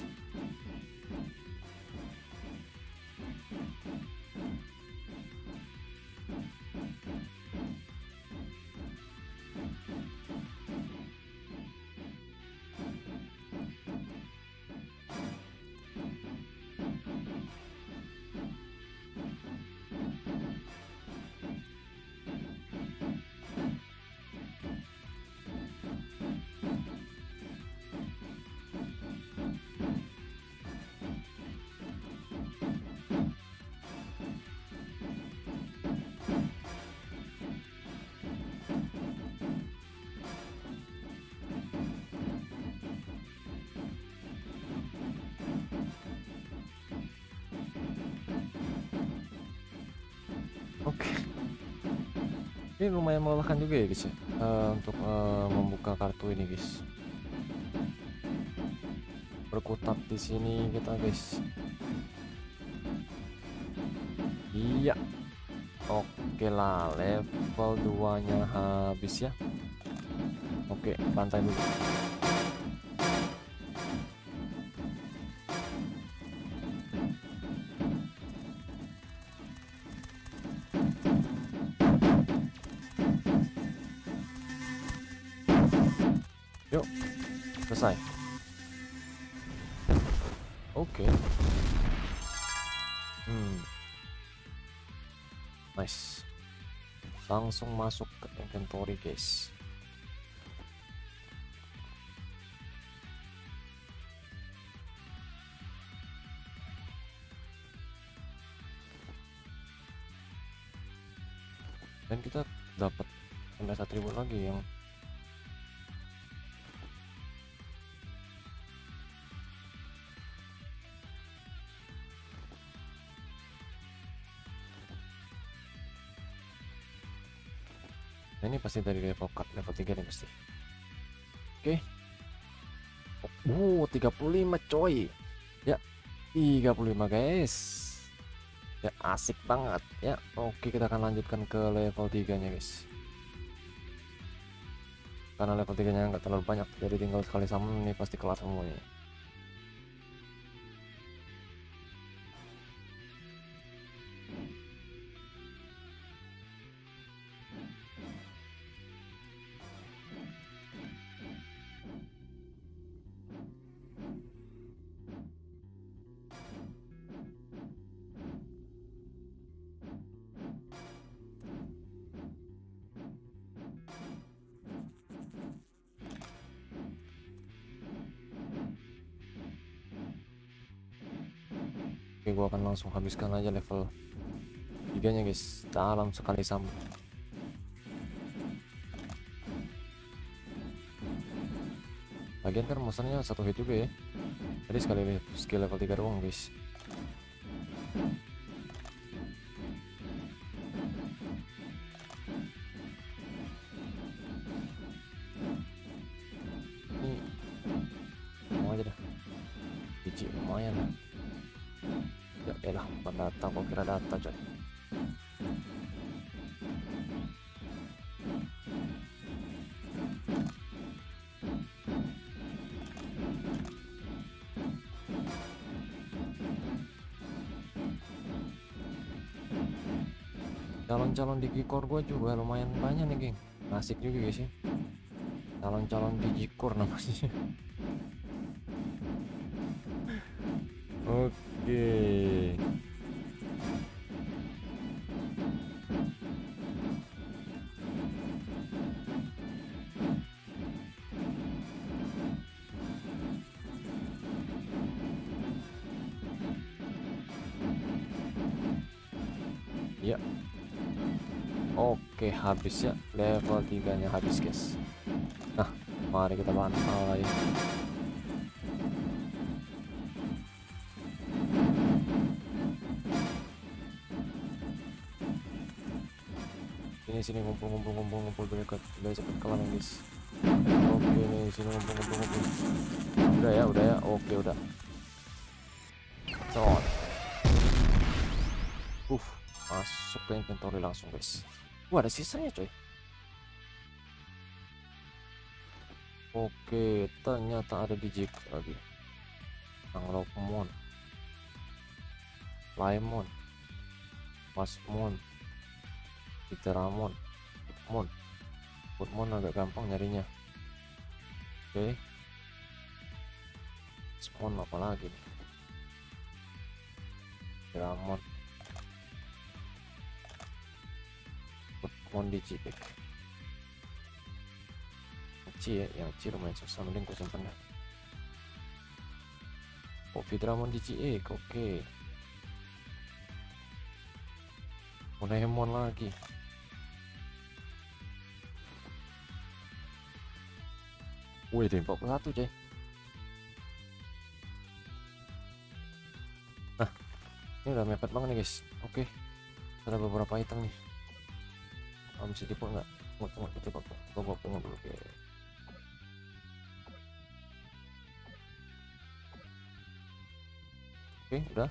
Ini lumayan melelahkan juga ya guys ya uh, untuk uh, membuka kartu ini guys. Berkutat di sini kita guys. Iya. Oke lah, level 2-nya habis ya. Oke, bantai dulu. Langsung masuk ke inventory guys. Dan kita dapat MS atribut lagi yang pasti dari level cut level 3 nih pasti. Oke. Okay. oh 35 coy. Ya 35 guys. Ya asik banget. Ya oke kita akan lanjutkan ke level 3 nya guys. Karena level 3 nya nggak terlalu banyak jadi tinggal sekali sama ini pasti kelas semuanya langsung habiskan aja level 3 nya guys. Dalam sekali sama lagian kan monsternya satu hit juga ya. Jadi sekali skill level 3 doang guys calon-calon di Gikor gue juga lumayan banyak nih geng asik juga guys ya calon-calon di Gikor namanya. Oke. ya habis ya level 3 nya habis guys. Nah mari kita bantai sini ngumpul ngumpul ngumpul ngumpul cepet biar cepet kelar guys. Oke nih sini ngumpul ngumpul ngumpul udah ya udah ya? Oke udah. So uh masuk ke inventory langsung guys wah ada sisanya coy. Oke ternyata ada biji lagi. Anglopmon Laimon. Pasmon Iteramon Putmon Putmon agak gampang nyarinya. Oke. Pasmon apa lagi nih Putmon di Cipik Ci ya, yang Ci lumayan susah mending gue simpen dah Oh, Vidramon di CE, oke. Okay. Monemon lagi. Wih, ada 41 coy. Nah, ini udah mepet banget nih guys. Oke, okay. ada beberapa item nih. Oh, bisa nggak? Tunggu, tunggu, coba, coba, tunggu dulu. Oke. Oke udah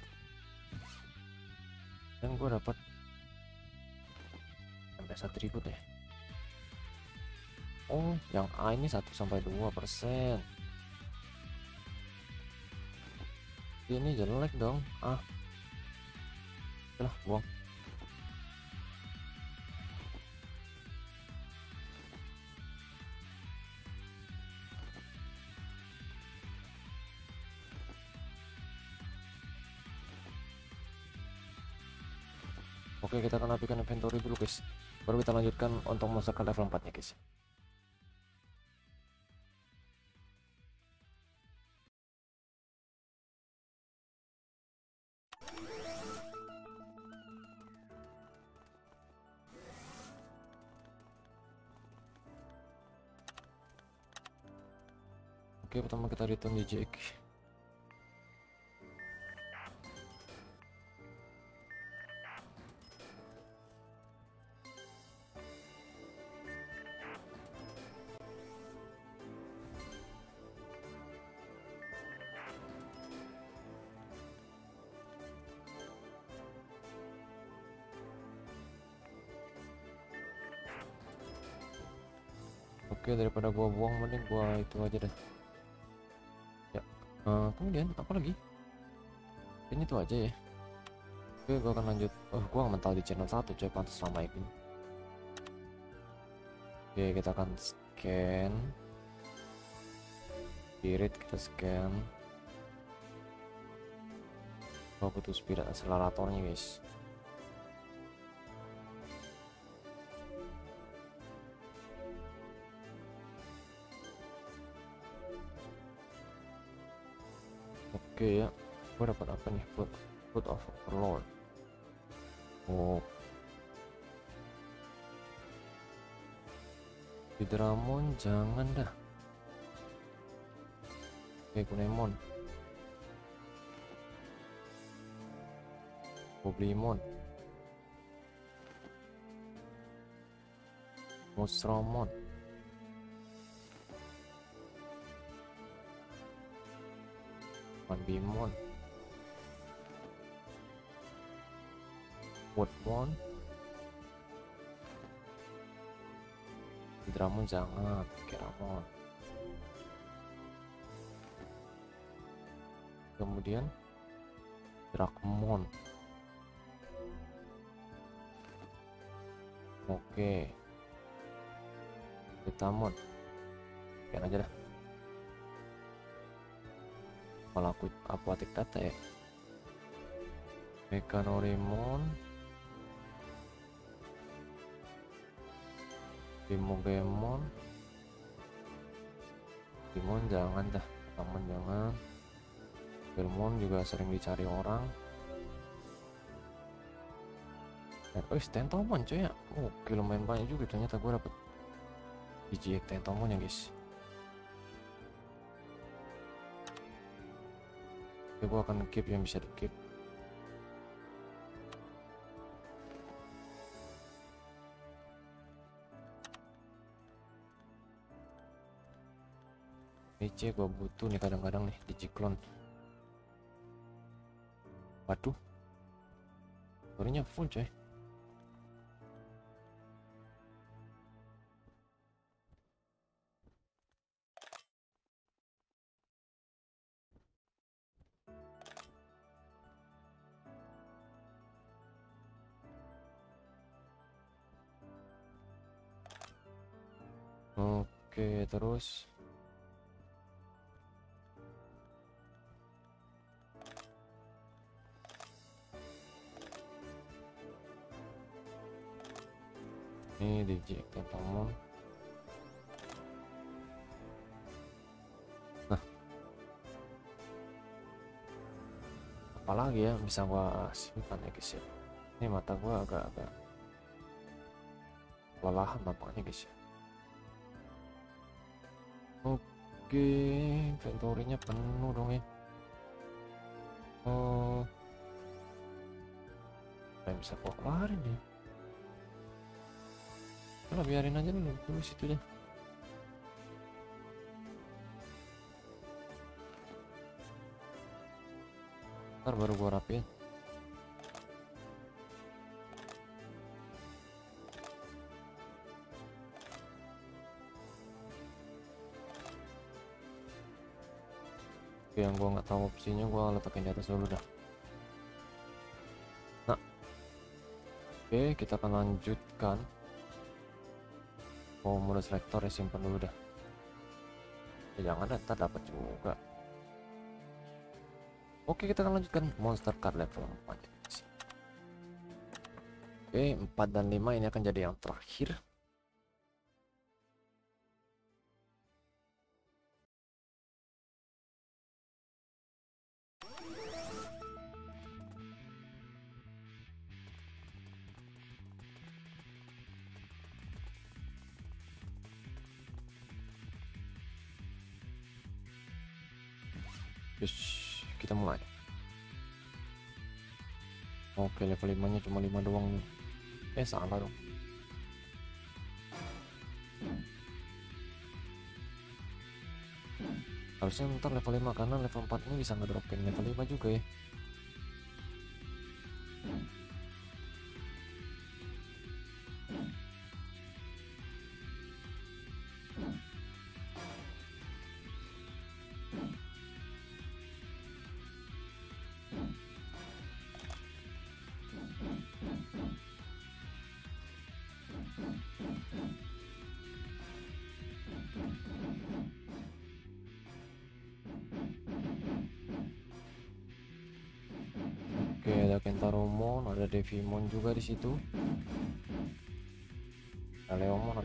dan gue dapat sampai satu ribu deh oh yang A ini 1 sampai 2 persen ini jelek dong ah udah buang Oke kita akan rapikan inventory dulu guys. Baru kita lanjutkan untuk ke level 4 nya guys. Oke pertama kita return di Jack daripada gua buang mending gua itu aja deh. Ya uh, kemudian apa lagi? Ini tuh aja ya. Oke gua akan lanjut. Oh gua mental di channel satu coy pantas lama ini oke kita akan scan. Spirit kita scan. Oh butuh spirit akseleratornya guys Oke ya, gue dapat apa nih? Food, food of Overlord. Oh, Hidramon jangan dah. Oke, Kunemon. Goblimon. Musromon. Bimon Woodmon Hidramon jangan Keramon kemudian Drakmon oke Betamon Biar aja dah kalau aku aku atik data ya Mekanorimon Timogemon Timon jangan dah Taman jangan. Filmon juga sering dicari orang. Oh, Stentomon cuy ya. Oh, lumayan banyak juga ternyata gue dapet. Biji Stentomon ya guys. Oke, gua akan keep yang bisa di keep. PC gua butuh nih kadang-kadang nih di Ciklon. Waduh. Barunya full coy. Terus. Ini di telepon nah. Apalagi ya bisa gua simpan ya guys ya. Ini mata gua agak-agak kelelahan nampaknya guys ya oke inventory-nya penuh dong ya. Oh. Saya bisa gua keluarin ya? Udah biarin aja dulu dulu situ deh. Ntar baru gua rapiin Oke, yang gua nggak tahu opsinya gua letakin di atas dulu dah. Nah. Oke kita akan lanjutkan. Oh mode selektor ya simpan dulu dah. Ya jangan ntar dapat juga. Oke kita akan lanjutkan monster card level 4 oke 4 dan 5 ini akan jadi yang terakhir Oke, level 5 nya cuma 5 doang. Eh, salah dong. Harusnya ntar level 5 karena level 4 ini bisa ngedropin level 5 juga ya. Ada Devimon juga di situ. Leomon,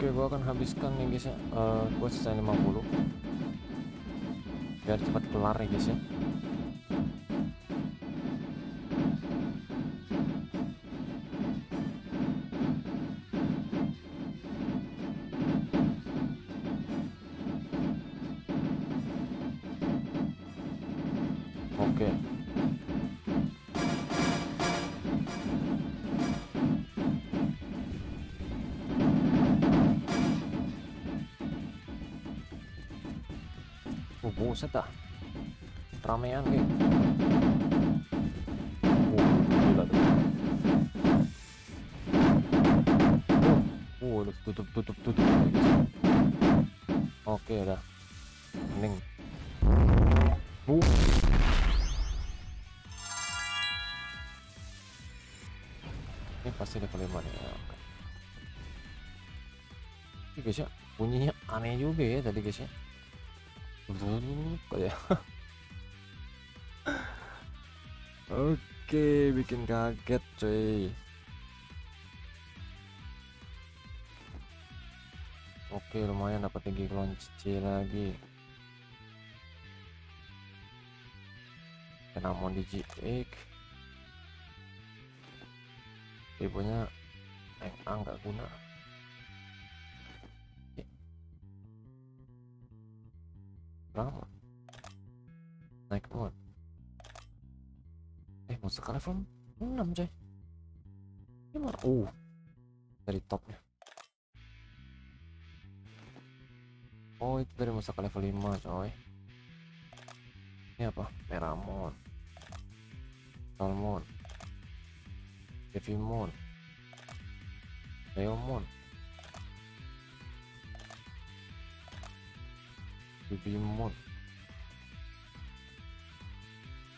Oke, gua akan habiskan nih guys ya. Uh, gua selesai 50. Oke, biar cepat kelar ya guys ya buset dah. Ramean gila tuh. Oh, oh, tutup tutup tutup. Oke, udah. Mending. Uh. Ini pasti level 5 nih. Ya. Oke. Guys ya, bunyinya aneh juga ya tadi guys ya. Kayak. Oke, bikin kaget cuy. Oke, lumayan dapat tinggi C lagi. Kenamon di GX. Ibunya eh, nggak guna. Lama. Naik mod. Eh, sekali level 6 coy. Gimana? Uh. Dari topnya. Oh, itu dari musaka level 5 coy. Ini apa? Meramon. Salmon. Devimon. Leomon. Bibimon.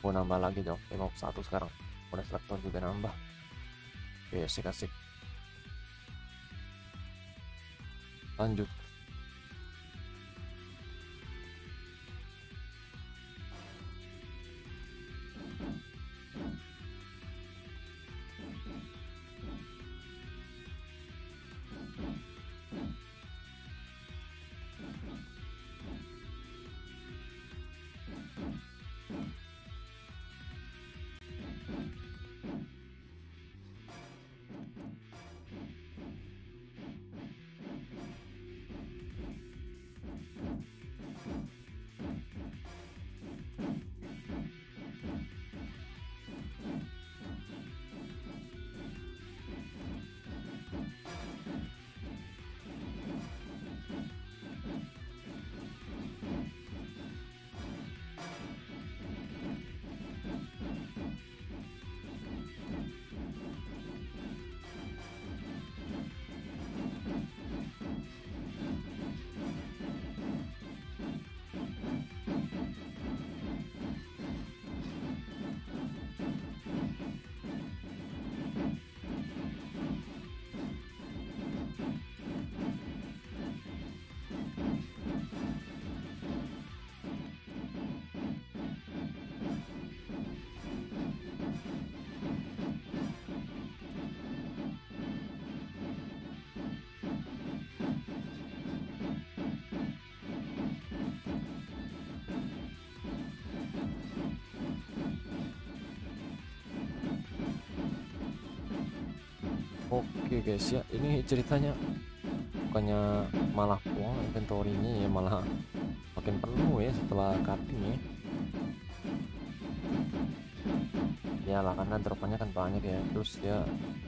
Mau nambah lagi dong. Tengok satu sekarang. Udah selektor juga nambah. Oke, asik asik. Lanjut. Oke guys ya, ini ceritanya bukannya malah puang inventory-nya ya malah makin penuh ya setelah cutting ya. Ya lah karena dropnya kan banyak ya, terus ya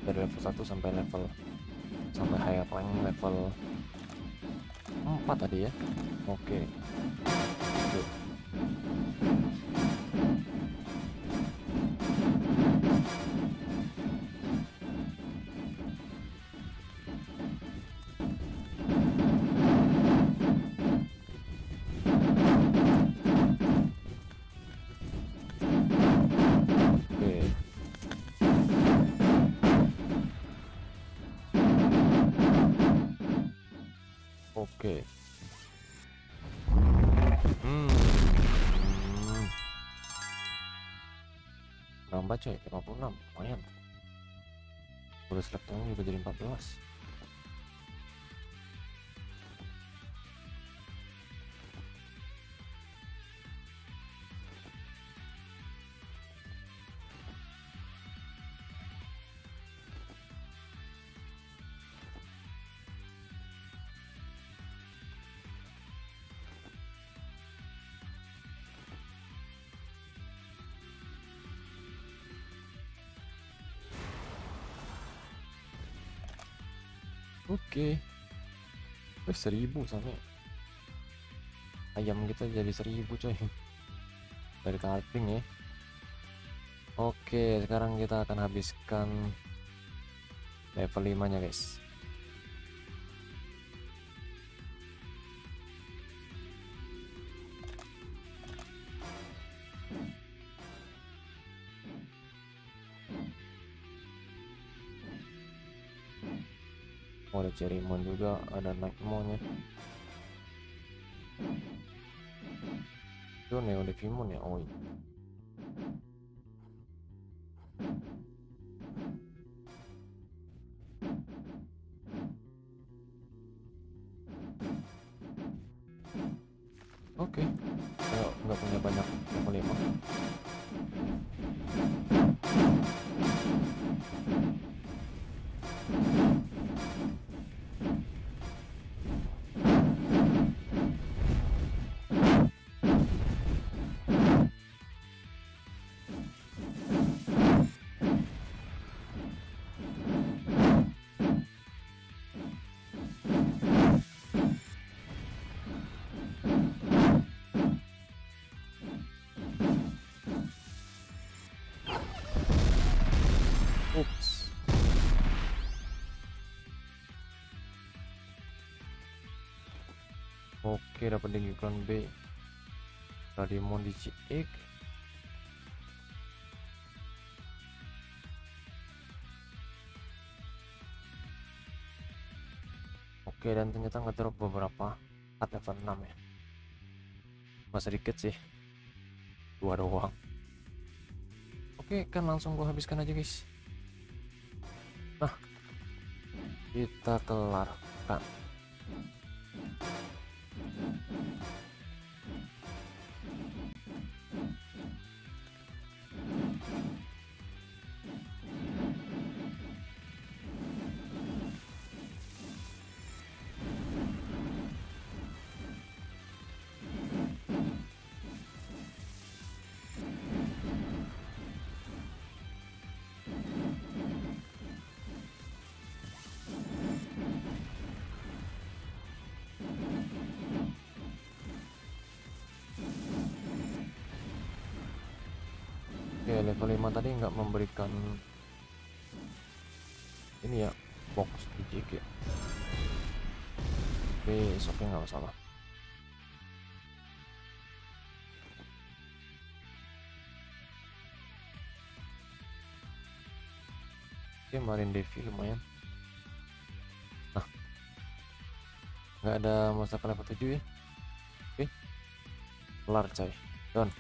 dari level 1 sampai level sampai higher rank level 4 tadi ya. Oke. Tuh. Coy, 56, lumayan. Terus laptopnya juga jadi 14. Oke. Eh, seribu sampai ayam kita jadi seribu coy. Dari carving ya. Oke sekarang kita akan habiskan level 5 nya guys cerimon juga ada nightmon ya itu neolevimon ya oh iya. Oke, dapat di iklan B. Radimon di CX. Oke, dan ternyata nggak drop beberapa at level 6 ya. Masih sedikit sih. Dua doang. Oke, kan langsung gua habiskan aja, guys. Nah, kita kelarkan. Level 5 tadi nggak memberikan ini ya box DJK. Oke, oke nggak masalah. Oke, Marin Devi lumayan. Nah, nggak ada masalah level 7 ya. Oke, kelar coy. Done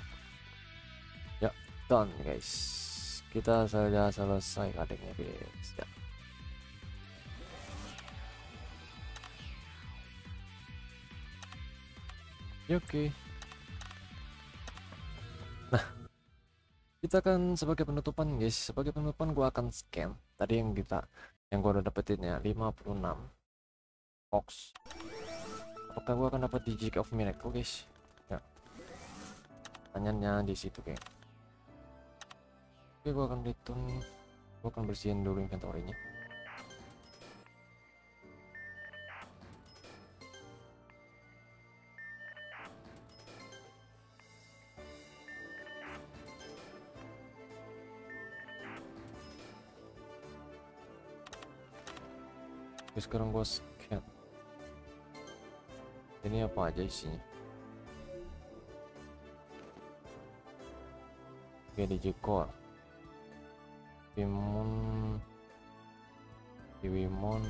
done guys kita sudah selesai kadeknya guys ya. Oke nah kita akan sebagai penutupan guys. Sebagai penutupan gua akan scan. Tadi yang kita yang gua udah dapetin ya 56 box. Apakah gua akan dapat digit of miracle guys? Ya. Tanyanya di situ kayak Oke, gue akan return. Gue akan bersihin dulu inventory-nya. Oke, sekarang gue scan. Ini apa aja isinya? Oke, DJ core. Pimon Kiwimon.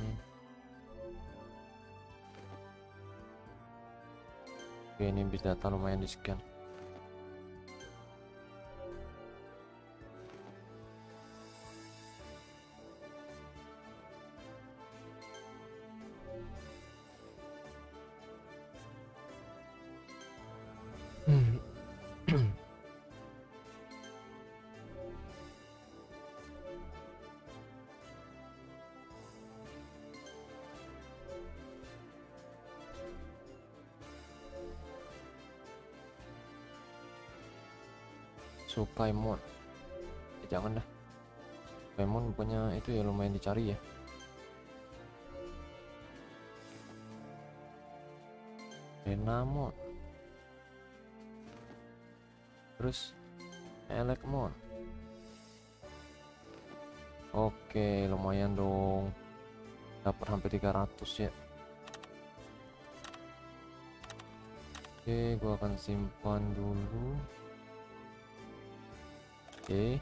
Oke ini bisa data lumayan di scan Sukaimon ya, eh, jangan dah. Sukaimon punya itu ya lumayan dicari ya. Enamon. Terus Elek Elekmon. Oke lumayan dong. Dapat hampir 300 ya. Oke, gua akan simpan dulu. Oke.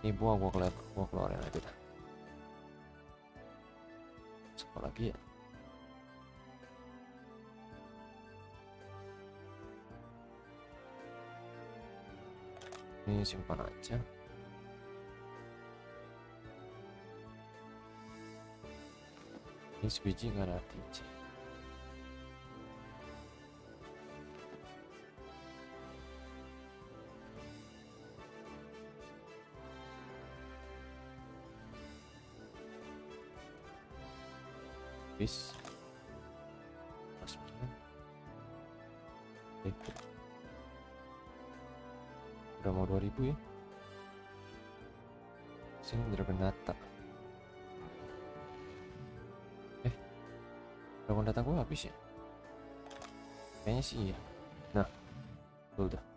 Ini buah gua keluar gua keluarin aja dah. Siapa lagi ya? Ini simpan aja. Ini sebiji nggak ada TC bis pas udah mau 2000 ya? Sini dragon data. Eh dragon data gua habis ya? Kayaknya sih iya. Nah udah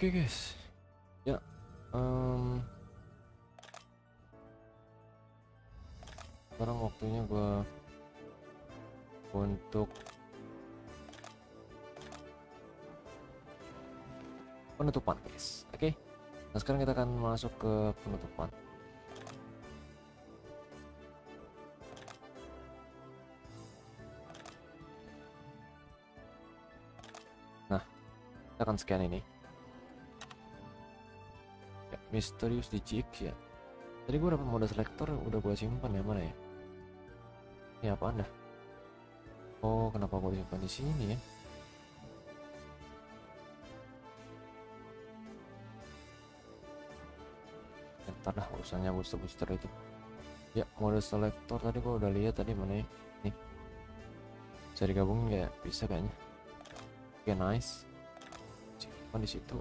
oke guys. Ya um, sekarang waktunya gua untuk penutupan guys. Oke? Nah sekarang kita akan masuk ke penutupan. Nah kita akan scan ini misterius di ya. Tadi gua dapat mode selektor udah gua simpan ya mana ya? Ini apa anda oh kenapa gua simpan di sini ya? Ntar dah urusannya booster booster itu. Ya mode selektor tadi gua udah lihat tadi mana ya? Nih. Bisa digabungin ya? Bisa kayaknya. Oke nice. Simpan di situ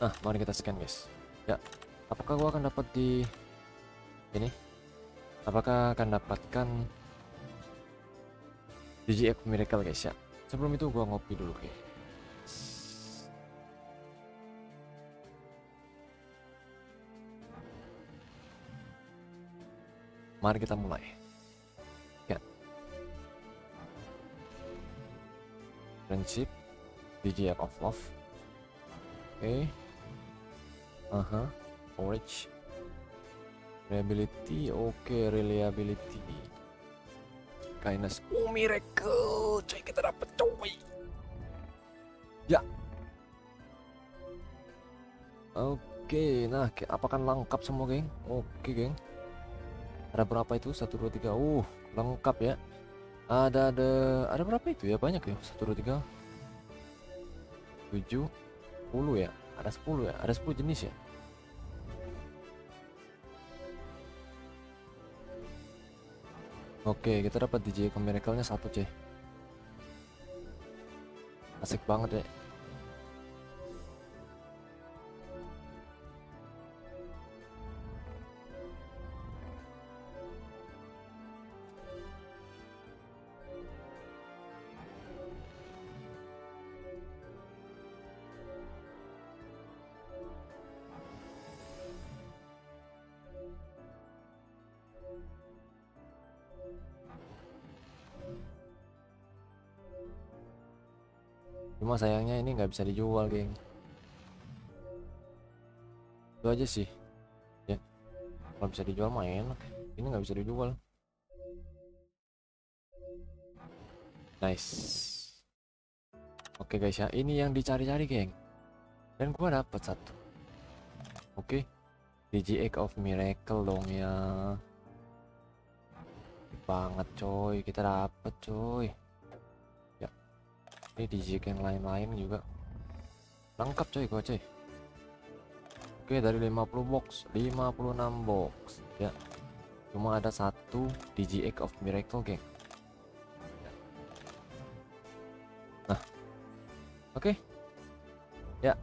nah mari kita scan guys. Ya apakah gua akan dapat di ini? Apakah akan dapatkan DGF Miracle guys ya? Sebelum itu gua ngopi dulu guys. Mari kita mulai. Ya. Friendship DGF of love. Oke. okay. Aha. Orange reliability oke okay, reliability. Kindness. Oh miracle. Coy kita dapat coy. Ya. Oke okay, nah apakah lengkap semua geng? Oke okay, geng. Ada berapa itu? Satu dua tiga. Uh lengkap ya. Ada ada ada berapa itu ya? Banyak ya? Satu dua tiga. Tujuh sepuluh ya ada sepuluh ya ada sepuluh jenis ya Oke, kita dapat DJ Miracle-nya satu, C. Asik banget ya. Sayangnya ini nggak bisa dijual geng. Itu aja sih. Ya. Kalau bisa dijual mah enak. Ini nggak bisa dijual. Nice. Oke guys ya. Ini yang dicari-cari geng. Dan gua dapat satu. Oke. DJ Egg of Miracle dong ya. Banget coy. Kita dapet coy ini yang lain-lain juga. Lengkap coy gua coy. Oke dari 50 box 56 box ya. Cuma ada satu DJ Egg of Miracle geng. Nah. Oke. Ya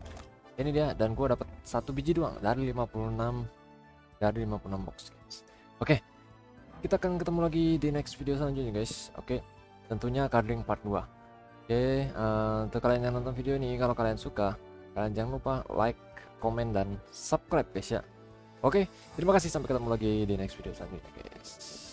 ini dia dan gua dapat satu biji doang dari 56 dari 56 box guys. Oke. Kita akan ketemu lagi di next video selanjutnya guys. Oke. Tentunya carding part 2 oke uh, untuk kalian yang nonton video ini kalau kalian suka kalian jangan lupa like komen dan subscribe guys ya. Oke terima kasih. Sampai ketemu lagi di next video selanjutnya guys